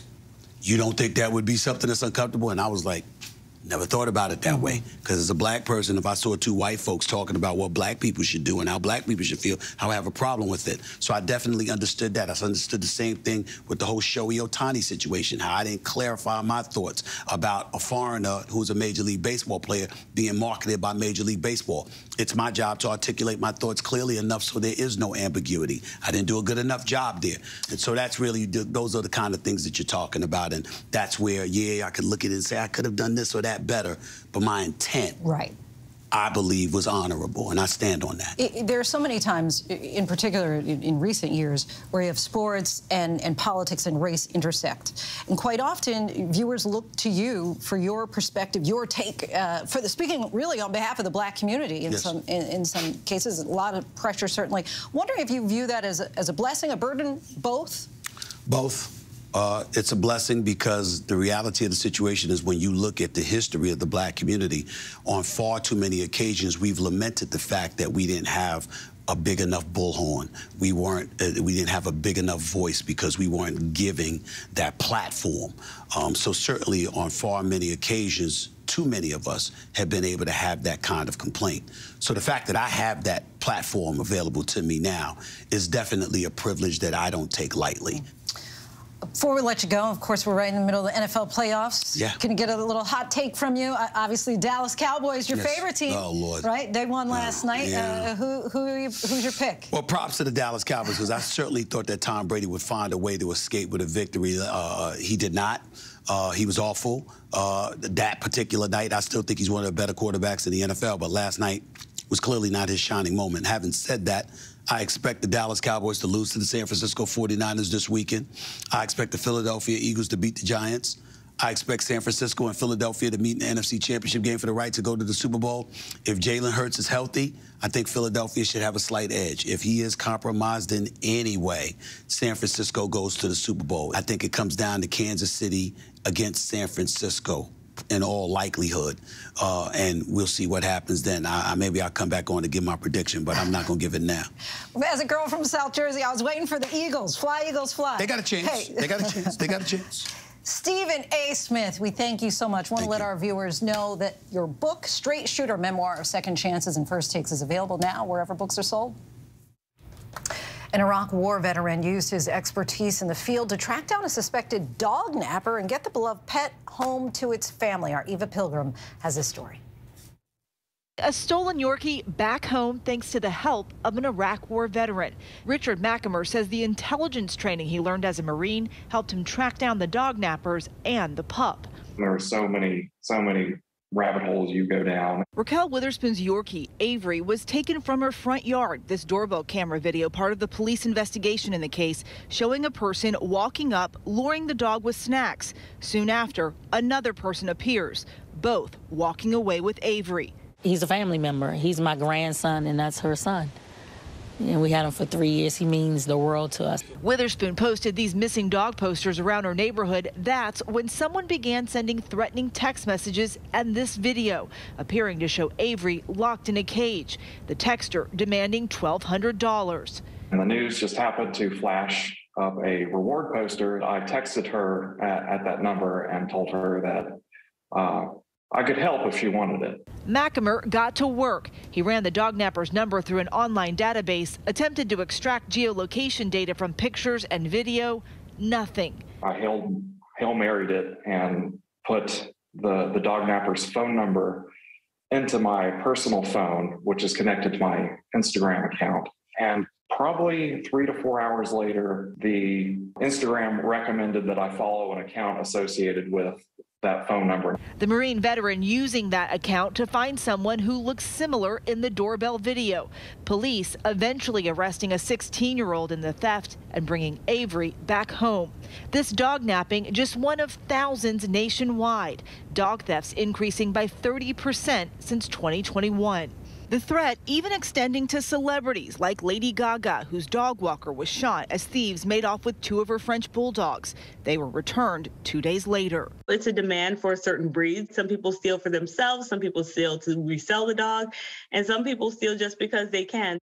You don't think that would be something that's uncomfortable? And I was like, Never thought about it that way. Because as a black person, if I saw two white folks talking about what black people should do and how black people should feel, I would have a problem with it. So I definitely understood that. I understood the same thing with the whole Shohei Ohtani situation, how I didn't clarify my thoughts about a foreigner who's a Major League Baseball player being marketed by Major League Baseball. It's my job to articulate my thoughts clearly enough so there is no ambiguity. I didn't do a good enough job there. And so that's really, those are the kind of things that you're talking about. And that's where, yeah, I could look at it and say, I could have done this or that better, but my intent,
Right.
I believe, was honorable, and I stand on that.
It, there are so many times, in particular in, in recent years, where you have sports and, and politics and race intersect. And quite often, viewers look to you for your perspective, your take, uh, for the speaking really on behalf of the black community in
Yes.
some in, in some cases, a lot of pressure certainly. Wondering if you view that as a, as a blessing, a burden, both?
Both. Uh, it's a blessing because the reality of the situation is when you look at the history of the black community, on far too many occasions, we've lamented the fact that we didn't have a big enough bullhorn. We weren't, uh, we didn't have a big enough voice because we weren't giving that platform. Um, so certainly on far many occasions, too many of us have been able to have that kind of complaint. So the fact that I have that platform available to me now is definitely a privilege that I don't take lightly.
Before we let you go, of course, we're right in the middle of the NFL playoffs.
Yeah.
Can get a little hot take from you? Uh, obviously, Dallas Cowboys, your
Yes.
favorite team.
Oh, Lord.
Right? They won last night.
yeah.
Uh, who, who you, who's your pick?
Well, props to the Dallas Cowboys because I certainly thought that Tom Brady would find a way to escape with a victory. Uh, he did not. Uh, he was awful. Uh, that particular night, I still think he's one of the better quarterbacks in the NFL, but last night was clearly not his shining moment. Having said that, I expect the Dallas Cowboys to lose to the San Francisco 49ers this weekend. I expect the Philadelphia Eagles to beat the Giants. I expect San Francisco and Philadelphia to meet in the NFC Championship game for the right to go to the Super Bowl. If Jalen Hurts is healthy, I think Philadelphia should have a slight edge. If he is compromised in any way, San Francisco goes to the Super Bowl. I think it comes down to Kansas City against San Francisco in all likelihood, uh, and we'll see what happens then. I, I, maybe I'll come back on to give my prediction, but I'm not going to give it now.
As a girl from South Jersey, I was waiting for the Eagles. Fly, Eagles, fly.
They got a chance. Hey. They got a chance. They got a chance.
Stephen A. Smith, we thank you so much. Want to let you. our viewers know that your book, Straight Shooter Memoir of Second Chances and First Takes, is available now wherever books are sold. An Iraq war veteran used his expertise in the field to track down a suspected dog napper and get the beloved pet home to its family. Our Eva Pilgrim has this story.
A stolen Yorkie back home thanks to the help of an Iraq war veteran. Richard McAmer says the intelligence training he learned as a Marine helped him track down the dog nappers and the pup.
There are so many, so many rabbit holes you go down.
Raquel Witherspoon's Yorkie, Avery, was taken from her front yard. This doorbell camera video, part of the police investigation in the case, showing a person walking up, luring the dog with snacks. Soon after, another person appears, both walking away with Avery.
He's a family member. He's my grandson, and that's her son and we had him for three years. He means the world to us.
Witherspoon posted these missing dog posters around her neighborhood. That's when someone began sending threatening text messages and this video, appearing to show Avery locked in a cage. The texter demanding $1,200.
And the news just happened to flash up a reward poster. I texted her at, at that number and told her that uh, I could help if you wanted it.
McAmer got to work. He ran the dog napper's number through an online database, attempted to extract geolocation data from pictures and video. Nothing.
I hail, hail married it and put the, the dog napper's phone number into my personal phone, which is connected to my Instagram account. And probably three to four hours later, the Instagram recommended that I follow an account associated with that phone number.
The Marine veteran using that account to find someone who looks similar in the doorbell video. Police eventually arresting a 16 year old in the theft and bringing Avery back home. This dog napping just one of thousands nationwide. Dog thefts increasing by 30% since 2021. The threat even extending to celebrities like Lady Gaga, whose dog walker was shot as thieves made off with two of her French bulldogs. They were returned two days later.
It's a demand for a certain breed. Some people steal for themselves, some people steal to resell the dog, and some people steal just because they can.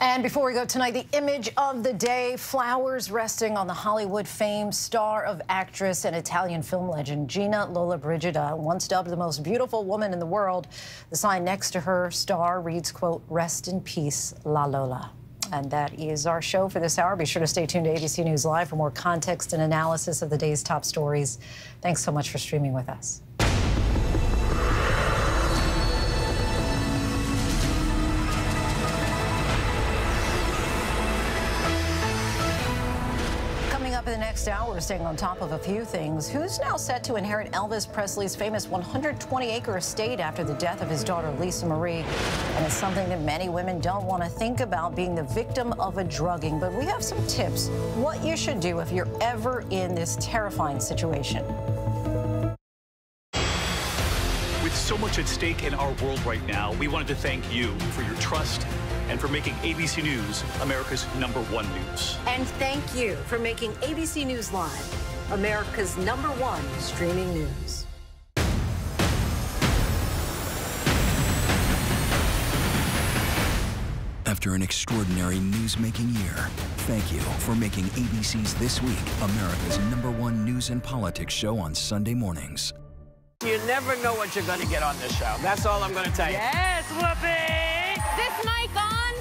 And before we go tonight, the image of the day, flowers resting on the Hollywood famed star of actress and Italian film legend Gina Lollobrigida, once dubbed the most beautiful woman in the world. The sign next to her star reads, quote, rest in peace, La Lola. And that is our show for this hour. Be sure to stay tuned to ABC News Live for more context and analysis of the day's top stories. Thanks so much for streaming with us. Next hour, staying on top of a few things. Who's now set to inherit Elvis Presley's famous 120-acre estate after the death of his daughter, Lisa Marie? And it's something that many women don't want to think about, being the victim of a drugging. But we have some tips what you should do if you're ever in this terrifying situation.
With so much at stake in our world right now, we wanted to thank you for your trust and for making ABC News America's number one news.
And thank you for making ABC News Live America's number one streaming news.
After an extraordinary news-making year, thank you for making ABC's This Week America's number one news and politics show on Sunday mornings.
You never know what you're going to get on this show. That's all I'm going to tell you.
Yes, Whoopi! This mic on?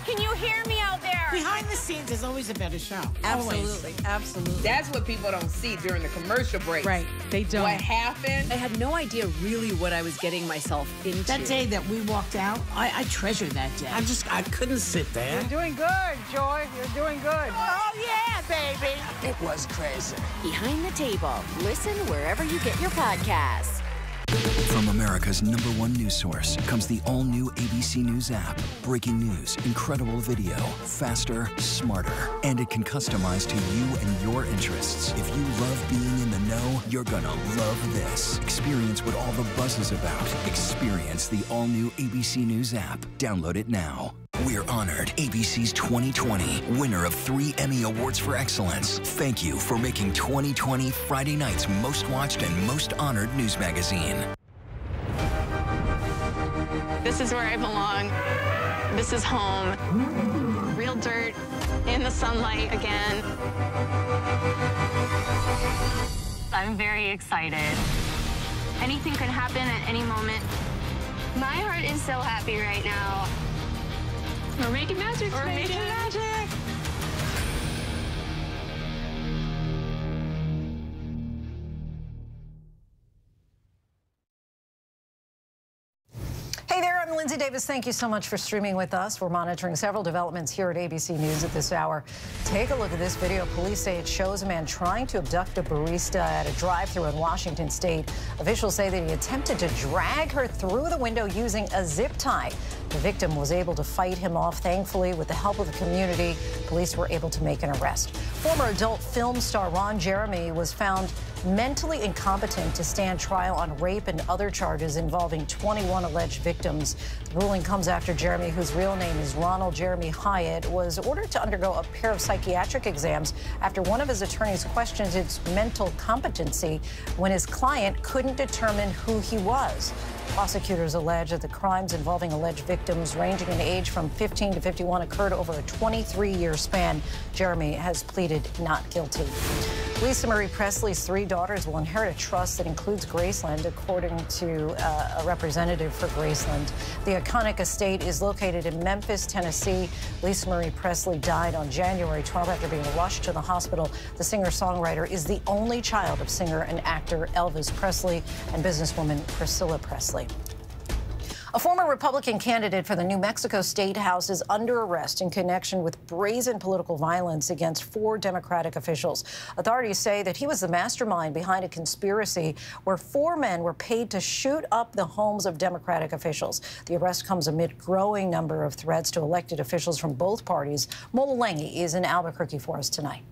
Can you hear me out there?
Behind the scenes is always a better show.
Absolutely.
Always.
Absolutely.
That's what people don't see during the commercial break.
Right. They don't.
What happened?
I had no idea really what I was getting myself into.
That day that we walked out, I, I treasure that day. I just, I couldn't sit there.
You're doing good, Joy. You're doing good.
Oh, yeah, baby.
It was crazy.
Behind the table. Listen wherever you get your podcasts.
From America's number one news source comes the all new ABC News app. Breaking news, incredible video, faster, smarter. And it can customize to you and your interests. If you love being in the know, you're gonna love this. Experience what all the buzz is about. Experience the all new ABC News app. Download it now. We're honored ABC's 2020 winner of three Emmy Awards for Excellence. Thank you for making 2020 Friday night's most watched and most honored news magazine.
This is where I belong. This is home. Real dirt in the sunlight again. I'm very excited. Anything could happen at any moment. My heart is so happy right now. We're making magic. We're making magic.
There, Davis. Thank you so much for streaming with us. We're monitoring several developments here at ABC News at this hour. Take a look at this video. Police say it shows a man trying to abduct a barista at a drive-through in Washington state. Officials say that he attempted to drag her through the window using a zip tie. The victim was able to fight him off. Thankfully, with the help of the community, police were able to make an arrest. Former adult film star Ron Jeremy was found mentally incompetent to stand trial on rape and other charges involving 21 alleged victims. The ruling comes after Jeremy, whose real name is Ronald Jeremy Hyatt, was ordered to undergo a pair of psychiatric exams after one of his attorneys questioned his mental competency when his client couldn't determine who he was. Prosecutors allege that the crimes involving alleged victims ranging in age from 15 to 51 occurred over a 23-year span. Jeremy has pleaded not guilty. Lisa Marie Presley's three daughters will inherit a trust that includes Graceland, according to uh, a representative for Graceland. The iconic estate is located in Memphis, Tennessee. Lisa Marie Presley died on January 12 after being rushed to the hospital. The singer-songwriter is the only child of singer and actor Elvis Presley and businesswoman Priscilla Presley. A former Republican candidate for the New Mexico State House is under arrest in connection with brazen political violence against four Democratic officials. Authorities say that he was the mastermind behind a conspiracy where four men were paid to shoot up the homes of Democratic officials. The arrest comes amid growing number of threats to elected officials from both parties. Mola Lenghi is in Albuquerque for us tonight.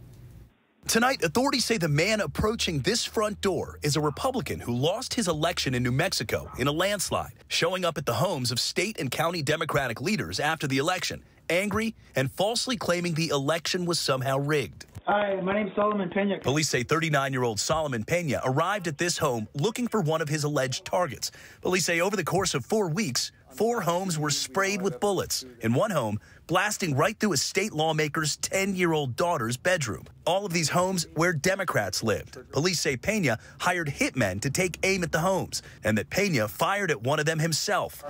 Tonight, authorities say the man approaching this front door is a Republican who lost his election in New Mexico in a landslide, showing up at the homes of state and county Democratic leaders after the election, angry and falsely claiming the election was somehow rigged.
Hi, my name's Solomon Pena.
Police say 39 year old Solomon Pena arrived at this home looking for one of his alleged targets. Police say over the course of four weeks, four homes were sprayed with bullets. In one home, blasting right through a state lawmaker's 10 year old daughter's bedroom. All of these homes where Democrats lived. Police say Pena hired hitmen to take aim at the homes, and that Pena fired at one of them himself.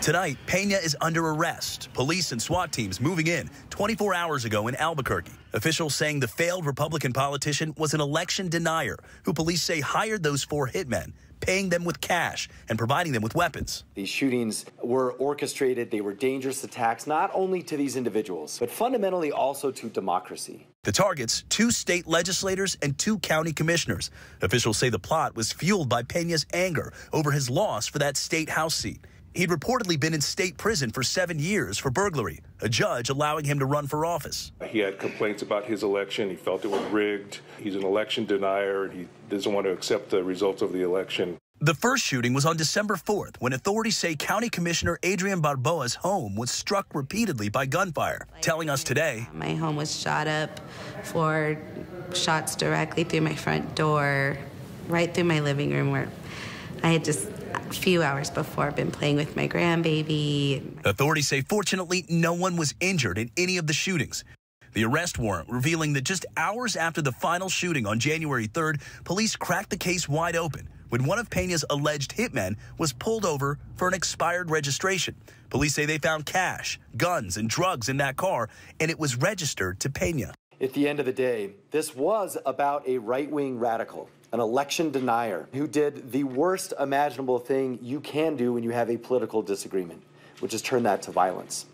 Tonight, Pena is under arrest. Police and SWAT teams moving in 24 hours ago in Albuquerque. Officials saying the failed Republican politician was an election denier who police say hired those four hitmen paying them with cash and providing them with weapons.
These shootings were orchestrated, they were dangerous attacks, not only to these individuals, but fundamentally also to democracy.
The targets, two state legislators and two county commissioners. Officials say the plot was fueled by Pena's anger over his loss for that state House seat. He'd reportedly been in state prison for seven years for burglary, a judge allowing him to run for office.
He had complaints about his election. He felt it was rigged. He's an election denier. He doesn't want to accept the results of the election.
The first shooting was on December 4th when authorities say County Commissioner Adriann Barboa's home was struck repeatedly by gunfire. Telling us today,
My home was shot up, four shots directly through my front door, right through my living room where I had just a few hours before been playing with my grandbaby.
Authorities say fortunately no one was injured in any of the shootings. The arrest warrant revealing that just hours after the final shooting on January 3rd, police cracked the case wide open when one of Pena's alleged hitmen was pulled over for an expired registration. Police say they found cash, guns, and drugs in that car, and it was registered to Pena.
At the end of the day, this was about a right wing radical, an election denier who did the worst imaginable thing you can do when you have a political disagreement, which is turn that to violence.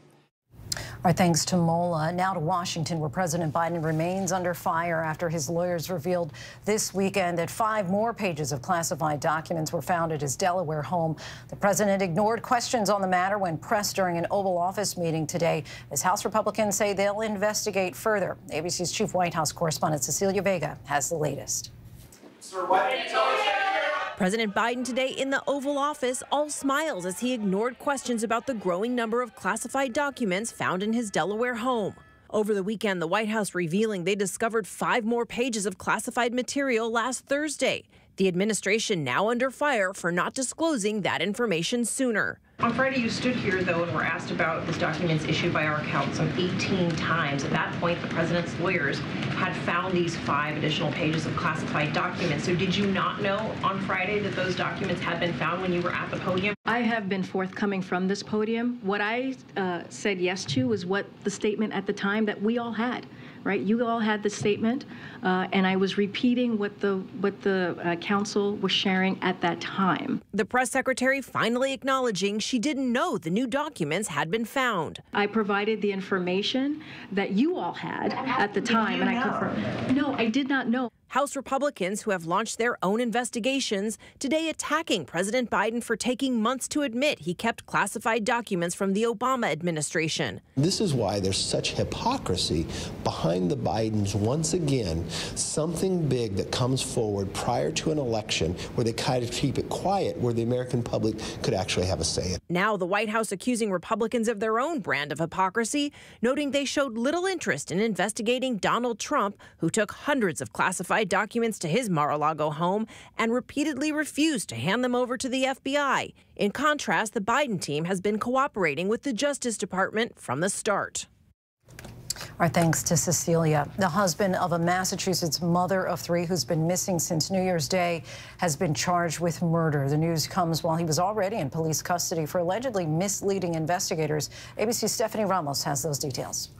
Our thanks to Mola. Now to Washington, where President Biden remains under fire after his lawyers revealed this weekend that five more pages of classified documents were found at his Delaware home. The president ignored questions on the matter when pressed during an Oval Office meeting today, as House Republicans say they'll investigate further. ABC's chief White House correspondent Cecilia Vega has the latest.
President Biden today in the Oval Office all smiles as he ignored questions about the growing number of classified documents found in his Delaware home. Over the weekend, the White House revealing they discovered five more pages of classified material last Thursday. The administration now under fire for not disclosing that information sooner.
On Friday, you stood here, though, and were asked about the documents issued by our account some 18 times. At that point, the president's lawyers had found these five additional pages of classified documents. So did you not know on Friday that those documents had been found when you were at the podium?
I have been forthcoming from this podium. What I uh, said yes to was what the statement at the time that we all had right? You all had the statement, uh, and I was repeating what the what the uh, counsel was sharing at that time.
The press secretary finally acknowledging she didn't know the new documents had been found.
I provided the information that you all had at the time, and I confirmed. No, I did not know.
House Republicans who have launched their own investigations today attacking President Biden for taking months to admit he kept classified documents from the Obama administration.
This is why there's such hypocrisy behind the Bidens once again. Something big that comes forward prior to an election where they kind of keep it quiet, where the American public could actually have a say.
Now the White House accusing Republicans of their own brand of hypocrisy, noting they showed little interest in investigating Donald Trump, who took hundreds of classified documents to his Mar-a-Lago home and repeatedly refused to hand them over to the FBI. In contrast, the Biden team has been cooperating with the Justice Department from the start.
Our thanks to Cecilia. The husband of a Massachusetts mother of three who's been missing since New Year's Day has been charged with murder. The news comes while he was already in police custody for allegedly misleading investigators. ABC's Stephanie Ramos has those details.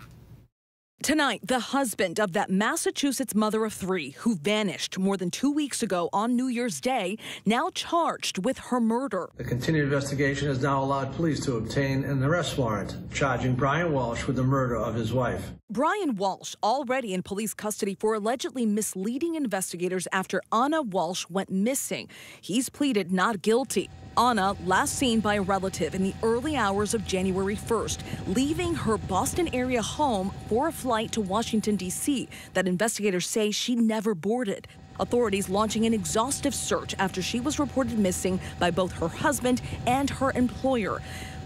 Tonight, the husband of that Massachusetts mother of three who vanished more than two weeks ago on New Year's Day, now charged with her murder.
The continued investigation has now allowed police to obtain an arrest warrant charging Brian Walsh with the murder of his wife.
Brian Walsh, already in police custody for allegedly misleading investigators after Ana Walsh went missing. He's pleaded not guilty. Ana, last seen by a relative in the early hours of January 1st, leaving her Boston area home for a flight to Washington, D.C., that investigators say she never boarded. Authorities launching an exhaustive search after she was reported missing by both her husband and her employer.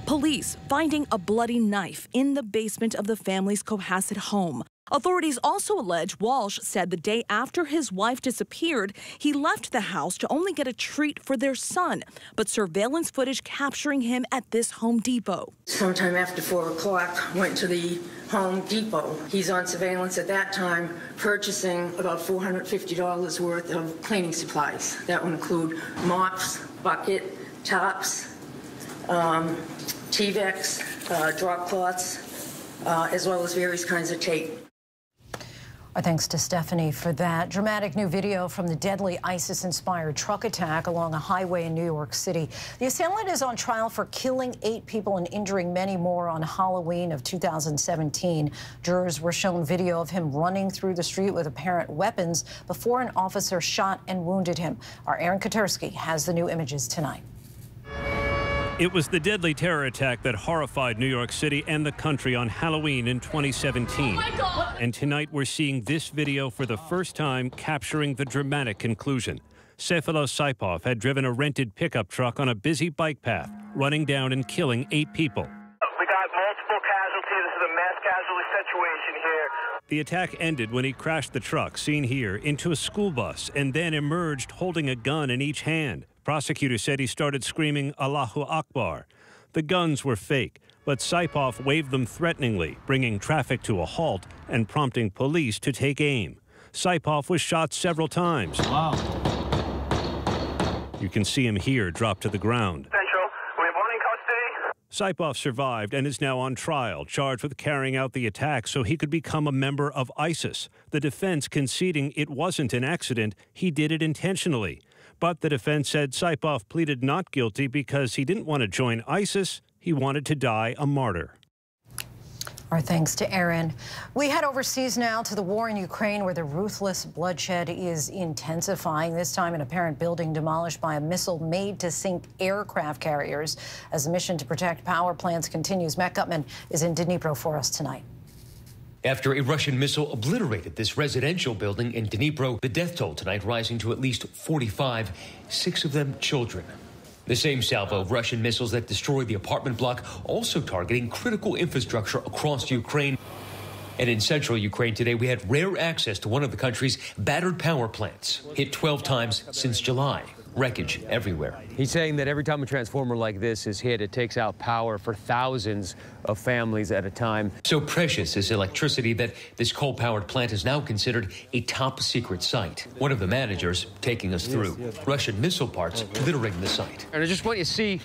Police finding a bloody knife in the basement of the family's Cohasset home. Authorities also allege Walsh said the day after his wife disappeared, he left the house to only get a treat for their son, but surveillance footage capturing him at this Home Depot.
Sometime after 4 o'clock, went to the Home Depot. He's on surveillance at that time, purchasing about $450 worth of cleaning supplies. That would include mops, bucket, tops, um, Tyveks, uh, drop cloths, uh, as well as various kinds of tape.
Our thanks to Stephanie for that. Dramatic new video from the deadly ISIS-inspired truck attack along a highway in New York City. The assailant is on trial for killing eight people and injuring many more on Halloween of 2017. Jurors were shown video of him running through the street with apparent weapons before an officer shot and wounded him. Our Aaron Katersky has the new images tonight.
It was the deadly terror attack that horrified New York City and the country on Halloween in 2017. Oh and tonight we're seeing this video for the first time capturing the dramatic conclusion. Sayfullo Saipov had driven a rented pickup truck on a busy bike path, running down and killing eight people.
We got multiple casualties. This is a mass casualty situation here.
The attack ended when he crashed the truck, seen here, into a school bus and then emerged holding a gun in each hand. Prosecutors said he started screaming Allahu Akbar. The guns were fake, but Saipov waved them threateningly, bringing traffic to a halt and prompting police to take aim. Saipov was shot several times. Wow. You can see him here drop to the ground. Saipov survived and is now on trial, charged with carrying out the attack so he could become a member of ISIS. The defense conceding it wasn't an accident, he did it intentionally. But the defense said Saipov pleaded not guilty because he didn't want to join ISIS. He wanted to die a martyr.
Our thanks to Aaron. We head overseas now to the war in Ukraine where the ruthless bloodshed is intensifying, this time an apparent building demolished by a missile made to sink aircraft carriers. As the mission to protect power plants continues, Matt Gutman is in Dnipro for us tonight.
After a Russian missile obliterated this residential building in Dnipro, the death toll tonight rising to at least 45, six of them children. The same salvo of Russian missiles that destroyed the apartment block also targeting critical infrastructure across Ukraine. And in central Ukraine today, we had rare access to one of the country's battered power plants, hit 12 times since July wreckage everywhere.
He's saying that every time a transformer like this is hit, it takes out power for thousands of families at a time.
So precious is electricity that this coal powered plant is now considered a top secret site. One of the managers taking us through. Russian missile parts littering the site.
And I just want you to see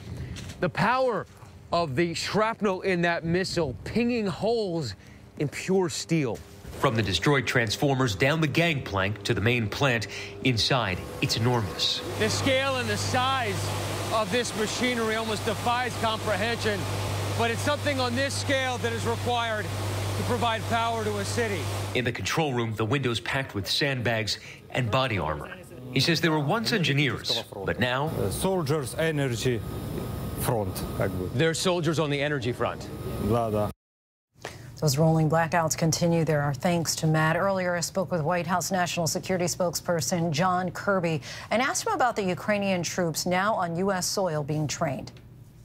the power of the shrapnel in that missile pinging holes in pure steel.
From the destroyed transformers down the gangplank to the main plant, inside, it's enormous.
The scale and the size of this machinery almost defies comprehension, but it's something on this scale that is required to provide power to a city.
In the control room, the windows packed with sandbags and body armor. He says they were once engineers, but now.
Uh, soldiers' energy front. They're soldiers on the energy front.
Those rolling blackouts continue. There are thanks to Matt. Earlier, I spoke with White House National Security spokesperson John Kirby and asked him about the Ukrainian troops now on U.S. soil being trained.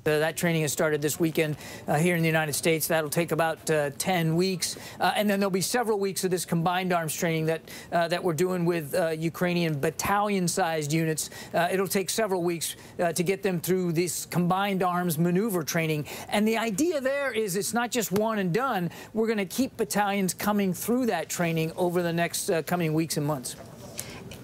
Uh, that training has started this weekend uh, here in the United States. That'll take about uh, 10 weeks. Uh, and then there'll be several weeks of this combined arms training that, uh, that we're doing with uh, Ukrainian battalion-sized units. it'll take several weeks to get them through this combined arms maneuver training. And the idea there is it's not just one and done. We're going to keep battalions coming through that training over the next coming weeks and months.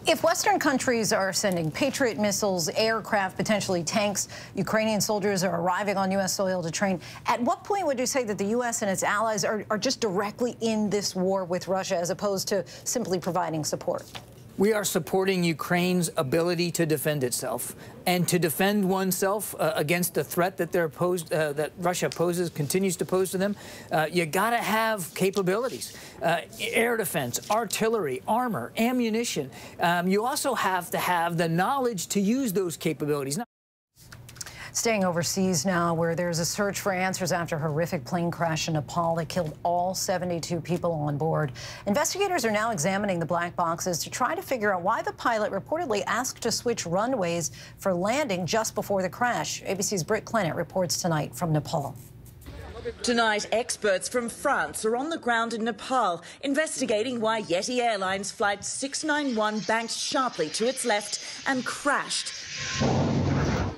If Western countries are sending Patriot missiles, aircraft, potentially tanks, Ukrainian soldiers are arriving on U.S. soil to train, at what point would you say that the U.S. and its allies are, are just directly in this war with Russia as opposed to simply providing support?
We are supporting Ukraine's ability to defend itself and to defend oneself uh, against the threat that they're posed, uh, that Russia poses, continues to pose to them. Uh, you got to have capabilities, uh, air defense, artillery, armor, ammunition. Um, you also have to have the knowledge to use those capabilities.
Staying overseas now, where there's a search for answers after a horrific plane crash in Nepal that killed all 72 people on board. Investigators are now examining the black boxes to try to figure out why the pilot reportedly asked to switch runways for landing just before the crash. ABC's Britt Clennett reports tonight from Nepal.
Tonight, experts from France are on the ground in Nepal investigating why Yeti Airlines Flight 691 banked sharply to its left and crashed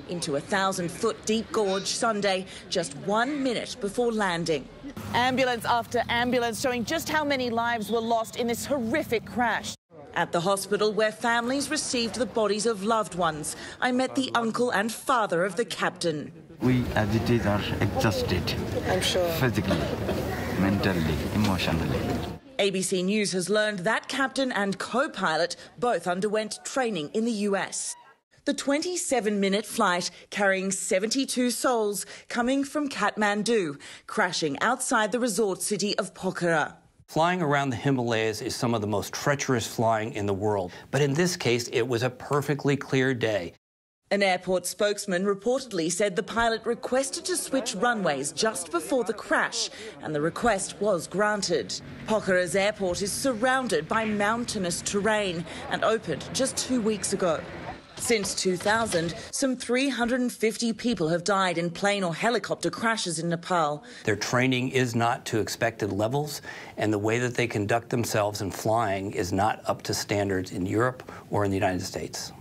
into a thousand foot deep gorge Sunday, just one minute before landing. Ambulance after ambulance showing just how many lives were lost in this horrific crash. At the hospital where families received the bodies of loved ones, I met the uncle and father of the captain.
We as it is are exhausted. I'm sure. Physically, mentally, emotionally.
ABC News has learned that captain and co pilot both underwent training in the US the 27 minute flight carrying 72 souls coming from Kathmandu, crashing outside the resort city of Pokhara.
Flying around the Himalayas is some of the most treacherous flying in the world, but in this case, it was a perfectly clear day.
An airport spokesman reportedly said the pilot requested to switch runways just before the crash, and the request was granted. Pokhara's airport is surrounded by mountainous terrain and opened just two weeks ago. Since 2000, some 350 people have died in plane or helicopter crashes in Nepal.
Their training is not to expected levels, and the way that they conduct themselves in flying is not up to standards in Europe or in the United States.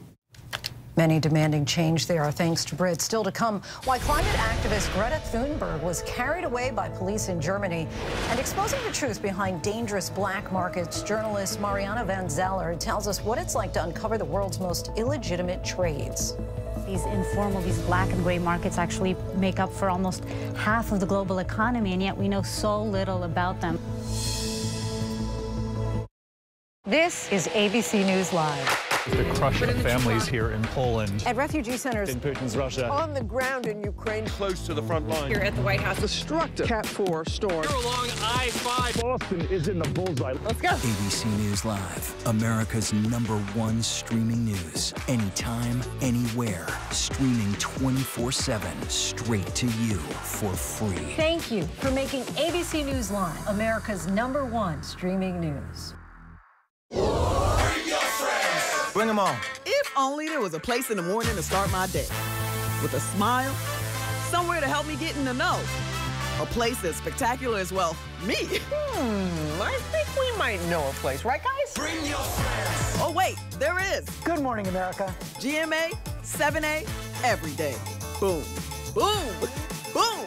Many demanding change there, are thanks to Britt. Still to come, why climate activist Greta Thunberg was carried away by police in Germany and exposing the truth behind dangerous black markets. Journalist Mariana van Zeller tells us what it's like to uncover the world's most illegitimate trades.
These informal, these black and gray markets actually make up for almost half of the global economy, and yet we know so little about them.
This is ABC News Live.
The crush of families here in Poland.
At refugee centers
in Putin's Russia.
On the ground in Ukraine,
close to the front line.
Here at the White House, destructive Cat 4 storm.
Here along I-5.
Boston is in the bullseye.
Let's go.
ABC News Live, America's number one streaming news. Anytime, anywhere. Streaming 24-7, straight to you for free.
Thank you for making ABC News Live America's number one streaming news.
Bring them on.
If only there was a place in the morning to start my day. With a smile, somewhere to help me get in the know. A place as spectacular as, well, me.
Hmm, I think we might know a place, right, guys?
Bring your friends.
Oh, wait, there is.
Good morning, America.
GMA, 7A, every day. Boom, boom, boom.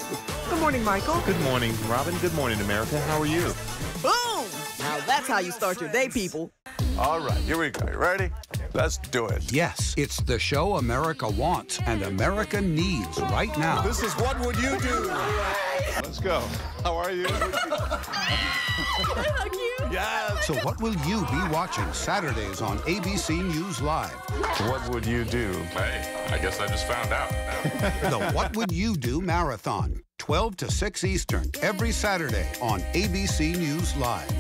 Good morning, Michael.
Good morning, Robin. Good morning, America. How are you?
Boom! Now that's how you start your day, people.
All right, here we go. You ready? Let's do it.
Yes, it's the show America wants and America needs right now.
This is What Would You Do? Let's go. How are you?
hug you?
Yes.
So, what will you be watching Saturdays on ABC News Live?
What would you do?
Hey, I guess I just found out.
the What Would You Do Marathon, 12 to 6 Eastern, every Saturday on ABC News Live.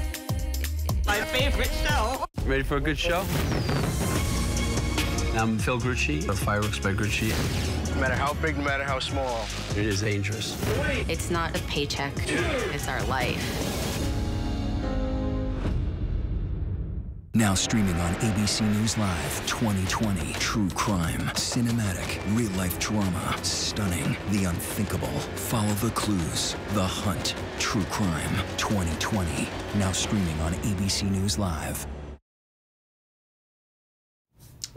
My favorite show.
Ready for a good show? I'm Phil Grucci of Fireworks by Grucci.
No matter how big, no matter how small.
It is dangerous.
It's not a paycheck, it's our life.
Now streaming on ABC News Live 2020. True crime, cinematic, real life drama, stunning, the unthinkable. Follow the clues, the hunt. True crime 2020. Now streaming on ABC News Live.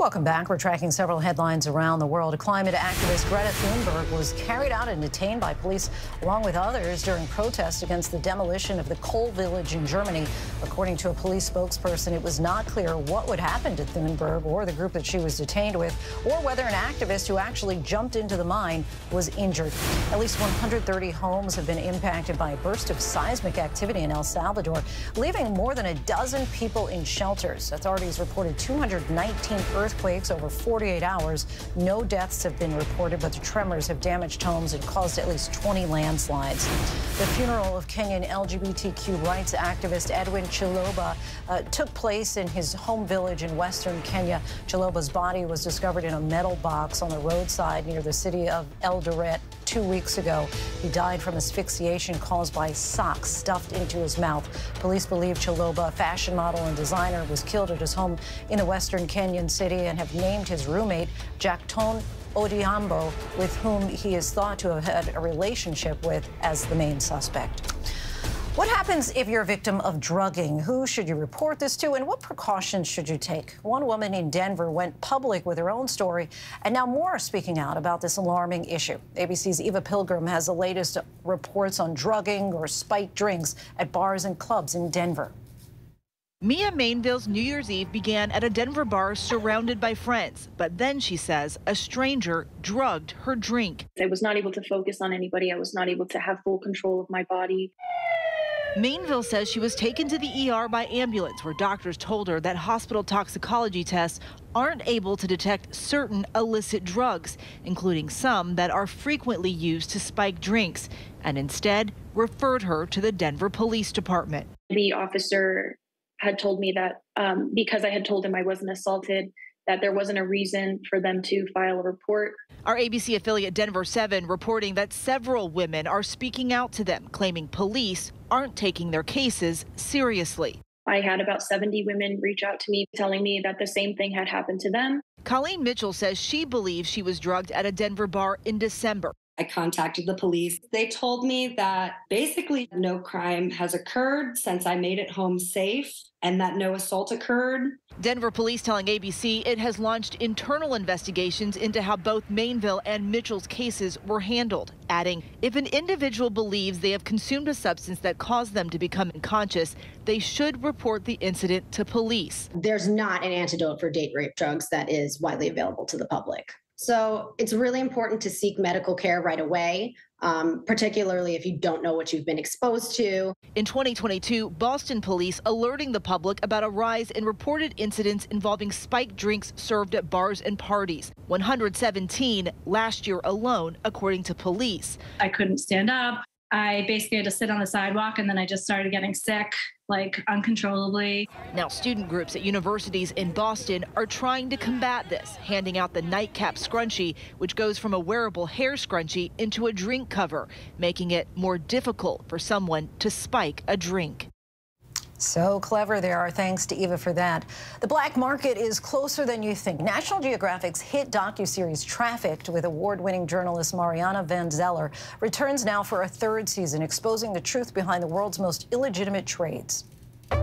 Welcome back. We're tracking several headlines around the world. Climate activist Greta Thunberg was carried out and detained by police along with others during protests against the demolition of the coal village in Germany. According to a police spokesperson, it was not clear what would happen to Thunberg or the group that she was detained with, or whether an activist who actually jumped into the mine was injured. At least 130 homes have been impacted by a burst of seismic activity in El Salvador, leaving more than a dozen people in shelters. Authorities reported 219 earthquakes over 48 hours. No deaths have been reported, but the tremors have damaged homes and caused at least 20 landslides. The funeral of Kenyan LGBTQ rights activist Edwin Chiloba uh, took place in his home village in western Kenya. Chiloba's body was discovered in a metal box on the roadside near the city of Eldoret two weeks ago. He died from asphyxiation caused by socks stuffed into his mouth. Police believe Chiloba, a fashion model and designer, was killed at his home in the western Kenyan city and have named his roommate Jackton Odiambo, with whom he is thought to have had a relationship with, as the main suspect. What happens if you're a victim of drugging? Who should you report this to, and what precautions should you take? One woman in Denver went public with her own story, and now more are speaking out about this alarming issue. ABC's Eva Pilgrim has the latest reports on drugging or spiked drinks at bars and clubs in Denver.
Mia Mainville's New Year's Eve began at a Denver bar surrounded by friends, but then she says a stranger drugged her drink.
I was not able to focus on anybody. I was not able to have full control of my body.
Mainville says she was taken to the ER by ambulance where doctors told her that hospital toxicology tests aren't able to detect certain illicit drugs, including some that are frequently used to spike drinks, and instead referred her to the Denver Police Department.
The officer had told me that um, because I had told him I wasn't assaulted, that there wasn't a reason for them to file a report.
Our ABC affiliate Denver 7 reporting that several women are speaking out to them, claiming police aren't taking their cases seriously.
I had about 70 women reach out to me telling me that the same thing had happened to them.
Colleen Mitchell says she believes she was drugged at a Denver bar in December.
I contacted the police. They told me that basically no crime has occurred since I made it home safe and that no assault occurred.
Denver police telling ABC it has launched internal investigations into how both Mainville and Mitchell's cases were handled, adding if an individual believes they have consumed a substance that caused them to become unconscious, they should report the incident to police.
There's not an antidote for date rape drugs that is widely available to the public. So it's really important to seek medical care right away, um, particularly if you don't know what you've been exposed to.
In 2022, Boston police alerting the public about a rise in reported incidents involving spiked drinks served at bars and parties. 117 last year alone, according to police.
I couldn't stand up. I basically had to sit on the sidewalk and then I just started getting sick, like uncontrollably.
Now, student groups at universities in Boston are trying to combat this, handing out the nightcap scrunchie, which goes from a wearable hair scrunchie into a drink cover, making it more difficult for someone to spike a drink.
So clever they are. Thanks to Eva for that. The black market is closer than you think. National Geographic's hit docuseries Trafficked with award-winning journalist Mariana Van Zeller returns now for a third season, exposing the truth behind the world's most illegitimate trades.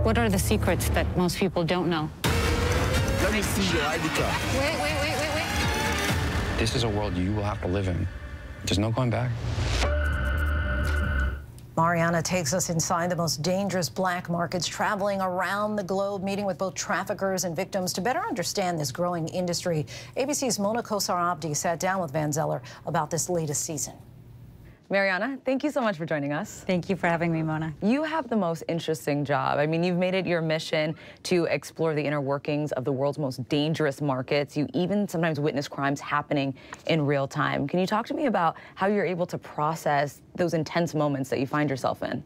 What are the secrets that most people don't know?
Let me see your ID card.
Wait, wait, wait, wait, wait.
This is a world you will have to live in. There's no going back.
Mariana takes us inside the most dangerous black markets, traveling around the globe, meeting with both traffickers and victims to better understand this growing industry. ABC's Mona Kosar Abdi sat down with Van Zeller about this latest season.
Mariana, thank you so much for joining us.
Thank you for having me, Mona.
You have the most interesting job. I mean, you've made it your mission to explore the inner workings of the world's most dangerous markets. You even sometimes witness crimes happening in real time. Can you talk to me about how you're able to process those intense moments that you find yourself in?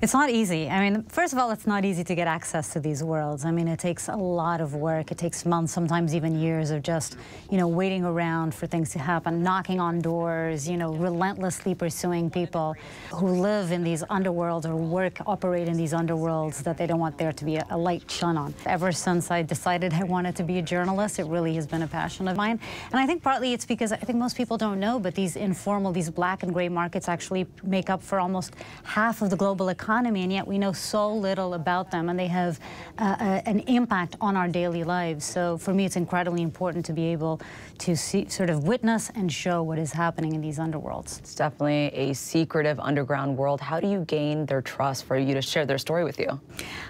It's not easy. I mean, first of all, it's not easy to get access to these worlds. I mean, it takes a lot of work. It takes months, sometimes even years of just, you know, waiting around for things to happen, knocking on doors, you know, relentlessly pursuing people who live in these underworlds or work, operate in these underworlds that they don't want there to be a, a light shone on. Ever since I decided I wanted to be a journalist, it really has been a passion of mine. And I think partly it's because I think most people don't know, but these informal, these black and gray markets actually make up for almost half of the global economy economy, and yet we know so little about them, and they have uh, uh, an impact on our daily lives. So for me, it's incredibly important to be able to see, sort of witness and show what is happening in these underworlds.
It's definitely a secretive underground world. How do you gain their trust for you to share their story with you?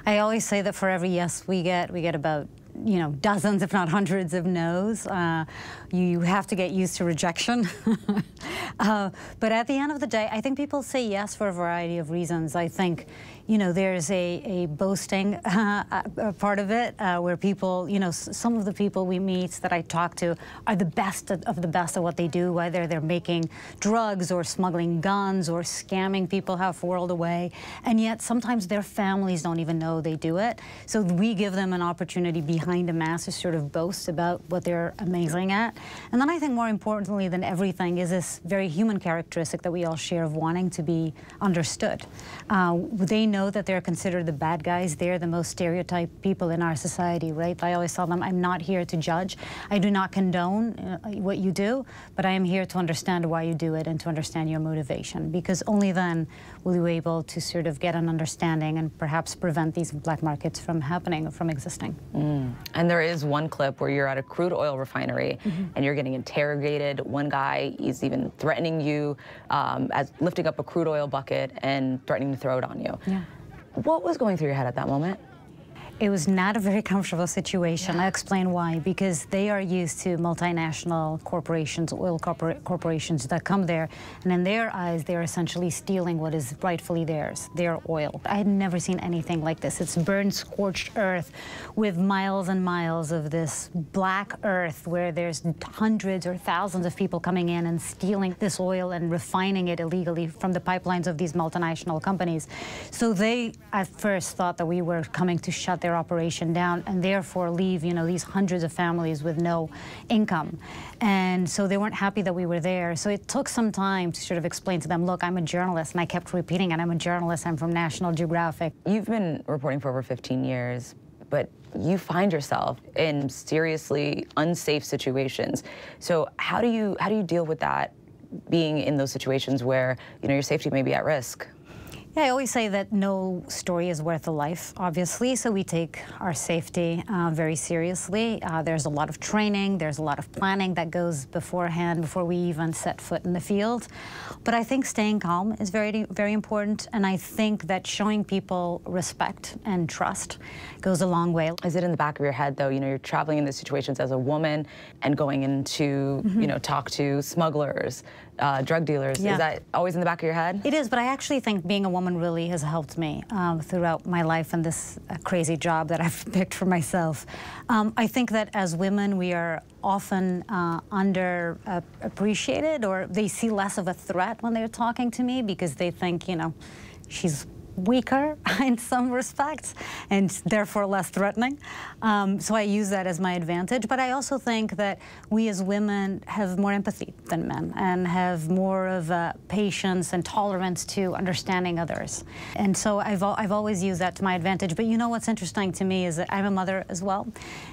I always say that for every yes we get, we get about you know, dozens, if not hundreds of no's. Uh, you have to get used to rejection. uh, but at the end of the day, I think people say yes for a variety of reasons. I think, you know, there's a, a boasting uh, part of it uh, where people, you know, some of the people we meet that I talk to are the best of the best at what they do, whether they're making drugs or smuggling guns or scamming people half a world away. And yet sometimes their families don't even know they do it. So we give them an opportunity behind a mask to sort of boast about what they're amazing at. And then I think more importantly than everything is this very human characteristic that we all share of wanting to be understood. Uh, they know know that they're considered the bad guys. They're the most stereotyped people in our society, right? I always tell them, I'm not here to judge. I do not condone uh, what you do, but I am here to understand why you do it and to understand your motivation, because only then will you be able to sort of get an understanding and perhaps prevent these black markets from happening or from existing.
Mm. And there is one clip where you're at a crude oil refinery mm -hmm. and you're getting interrogated. One guy is even threatening you um, as lifting up a crude oil bucket and threatening to throw it on you.
Yeah.
What was going through your head at that moment?
It was not a very comfortable situation. Yeah. I explain why. Because they are used to multinational corporations, oil corpor corporations that come there, and in their eyes, they're essentially stealing what is rightfully theirs, their oil. I had never seen anything like this. It's burned, scorched earth with miles and miles of this black earth where there's hundreds or thousands of people coming in and stealing this oil and refining it illegally from the pipelines of these multinational companies. So they, at first, thought that we were coming to shut their their operation down and therefore leave, you know, these hundreds of families with no income. And so they weren't happy that we were there. So it took some time to sort of explain to them, look, I'm a journalist, and I kept repeating it, I'm a journalist, I'm from National Geographic.
You've been reporting for over 15 years, but you find yourself in seriously unsafe situations. So how do you how do you deal with that being in those situations where, you know, your safety may be at risk?
Yeah, I always say that no story is worth a life, obviously. So we take our safety uh, very seriously. Uh, there's a lot of training, there's a lot of planning that goes beforehand before we even set foot in the field. But I think staying calm is very, very important. And I think that showing people respect and trust goes a long way.
Is it in the back of your head, though? You know, you're traveling in these situations as a woman and going into, mm -hmm. you know, talk to smugglers, uh, drug dealers. Yeah. Is that always in the back of your head?
It is, but I actually think being a woman really has helped me um, throughout my life and this uh, crazy job that I've picked for myself. Um, I think that as women, we are often uh, under uh, appreciated or they see less of a threat when they're talking to me because they think, you know, she's weaker in some respects and therefore less threatening. Um, so I use that as my advantage. But I also think that we as women have more empathy than men and have more of a patience and tolerance to understanding others. And so I've, I've always used that to my advantage. But you know what's interesting to me is that I'm a mother as well,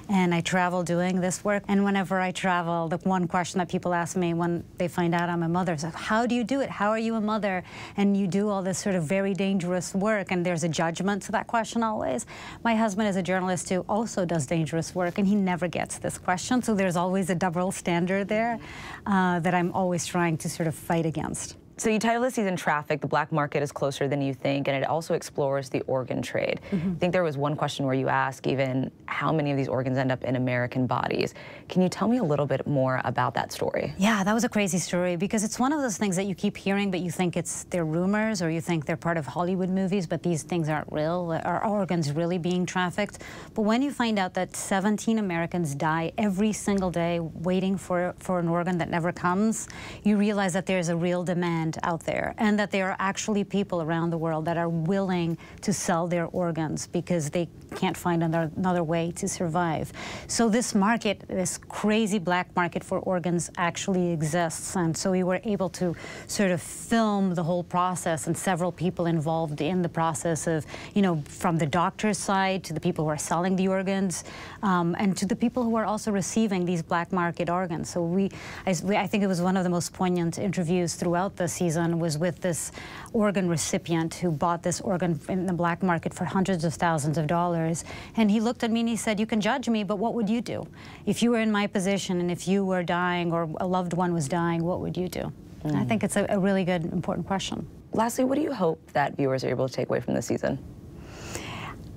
and I travel doing this work. And whenever I travel, the one question that people ask me when they find out I'm a mother is, how do you do it? How are you a mother? And you do all this sort of very dangerous work, and there's a judgment to that question always. My husband is a journalist who also does dangerous work, and he never gets this question, so there's always a double standard there uh, that I'm always trying to sort of fight against.
So you title the season Traffic, the black market is closer than you think, and it also explores the organ trade. Mm -hmm. I think there was one question where you ask even how many of these organs end up in American bodies. Can you tell me a little bit more about that story?
Yeah, that was a crazy story because it's one of those things that you keep hearing, but you think it's they're rumors or you think they're part of Hollywood movies, but these things aren't real. Are organs really being trafficked? But when you find out that 17 Americans die every single day waiting for, for an organ that never comes, you realize that there's a real demand out there and that there are actually people around the world that are willing to sell their organs because they can't find another, another way to survive. So this market, this crazy black market for organs actually exists. And so we were able to sort of film the whole process and several people involved in the process of, you know, from the doctor's side to the people who are selling the organs um, and to the people who are also receiving these black market organs. So we, I, I think it was one of the most poignant interviews throughout the season was with this organ recipient who bought this organ in the black market for hundreds of thousands of dollars. And he looked at me and he said, you can judge me, but what would you do? If you were in my position and if you were dying or a loved one was dying, what would you do? Mm. I think it's a, a really good, important question.
Lastly, what do you hope that viewers are able to take away from this season?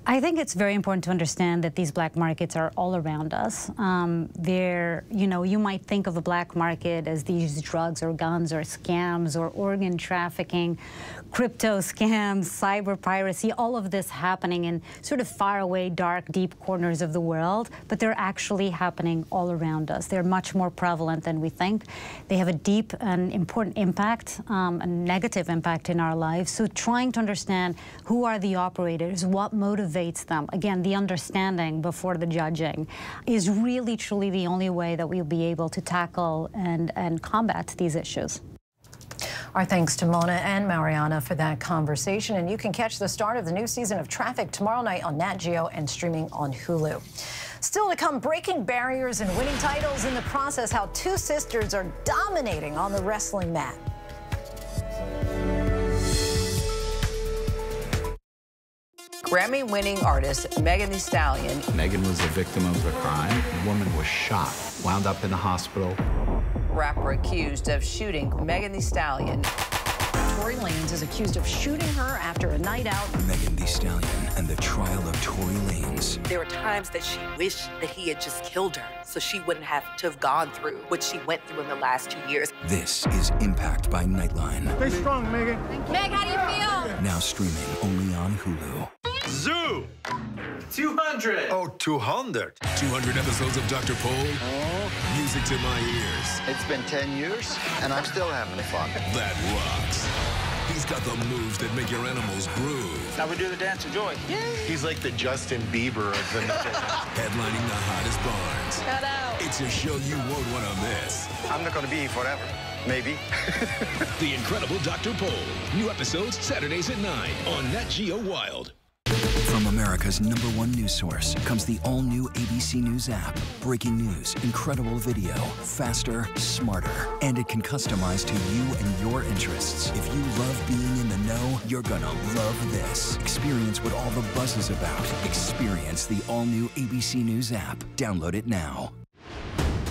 I think it's very important to understand that these black markets are all around us. Um, they're, you know, you might think of a black market as these drugs or guns or scams or organ trafficking, crypto scams, cyber piracy, all of this happening in sort of far away, dark, deep corners of the world, but they're actually happening all around us. They're much more prevalent than we think. They have a deep and important impact, um, a negative impact in our lives. So trying to understand who are the operators, what motivates motivates them. Again, the understanding before the judging is really, truly the only way that we'll be able to tackle and, and combat these issues.
Our thanks to Mona and Mariana for that conversation. And you can catch the start of the new season of Traffic tomorrow night on Nat Geo and streaming on Hulu. Still to come, breaking barriers and winning titles in the process, how two sisters are dominating on the wrestling mat.
Grammy winning artist Megan Thee Stallion.
Megan was the victim of a crime. The woman was shot, wound up in the hospital.
Rapper accused of shooting Megan Thee Stallion.
Tory Lanez is accused of shooting her after a night out.
Megan Thee Stallion and the trial of Tory Lanez.
There were times that she wished that he had just killed her so she wouldn't have to have gone through what she went through in the last two years.
This is Impact by Nightline.
Stay strong, Megan.
Meg, how do you feel?
Now streaming only on Hulu.
Zoo! 200!
Oh, 200.
200 episodes of Dr. Pol. Oh. Music to my ears.
It's been 10 years, and I'm still having fun.
That rocks. He's got the moves that make your animals groove.
Now we do the dance of joy.
Yay. He's like the Justin Bieber of the
Headlining the hottest barns.
Cut out.
It's a show you won't want to miss.
I'm not going to be here forever. Maybe.
the Incredible Dr. Pol. New episodes Saturdays at 9 on Nat Geo Wild.
From America's number one news source comes the all new ABC News app. Breaking news, incredible video, faster, smarter, and it can customize to you and your interests. If you love being in the know, you're gonna love this. Experience what all the buzz is about. Experience the all new ABC News app. Download it now.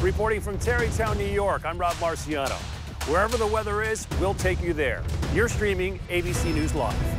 Reporting from Tarrytown, New York, I'm Rob Marciano. Wherever the weather is, we'll take you there. You're streaming ABC News Live.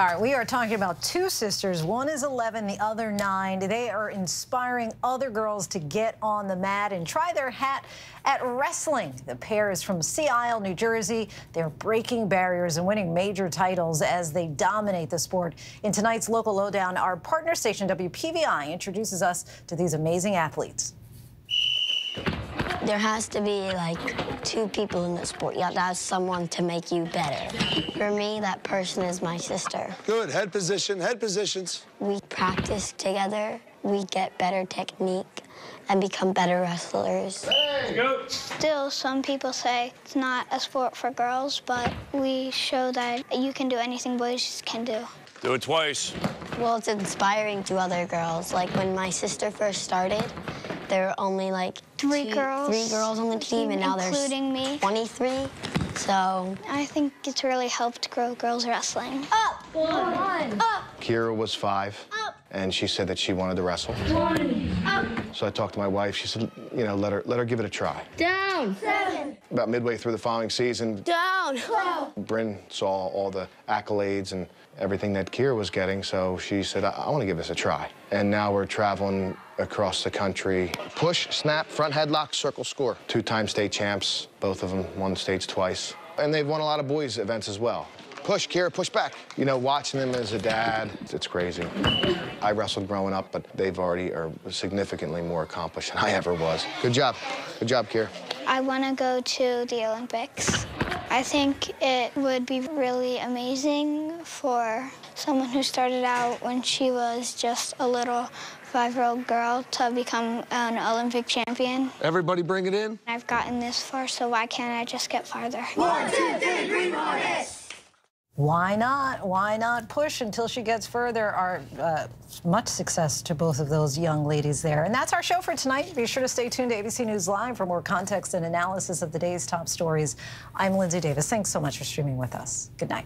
All right, we are talking about two sisters. One is 11, the other nine. They are inspiring other girls to get on the mat and try their hat at wrestling. The pair is from Sea Isle, New Jersey. They're breaking barriers and winning major titles as they dominate the sport. In tonight's local lowdown, our partner station WPVI introduces us to these amazing athletes.
There has to be like two people in the sport. You have to have someone to make you better. For me, that person is my sister.
Good. Head position. Head positions.
We practice together. We get better technique and become better wrestlers.
Still, some people say it's not a sport for girls, but we show that you can do anything boys can do.
Do it twice.
Well, it's inspiring to other girls. Like when my sister first started, there were only like
Three two- girls.
three girls on the team, and now
including me.
there's 23. So
I think it's really helped grow girls wrestling. Up, one, up,
Kira was five, and she said that she wanted to wrestle.
one, up,
So I talked to my wife. She said, you know, let her let her give it a try.
down, seven,
About midway through the following season,
down, twelve.
Bryn saw all the accolades and everything that Kira was getting, so she said, I, I want to give this a try. And now we're traveling across the country. Push, snap, front headlock, circle, score. Two-time state champs, both of them won states twice. And they've won a lot of boys events as well. Push, Kira, push back. You know, watching them as a dad, it's crazy. I wrestled growing up, but they've already are significantly more accomplished than I ever was. Good job. Good job, Kira.
I want to go to the Olympics. I think it would be really amazing for someone who started out when she was just a little five-year-old girl to become an Olympic champion.
Everybody bring it in.
I've gotten this far, so why can't I just get farther?
Why not? Why not push until she gets further? Our uh, much success to both of those young ladies there. And that's our show for tonight. Be sure to stay tuned to ABC News Live for more context and analysis of the day's top stories. I'm Linsey Davis. Thanks so much for streaming with us. Good night.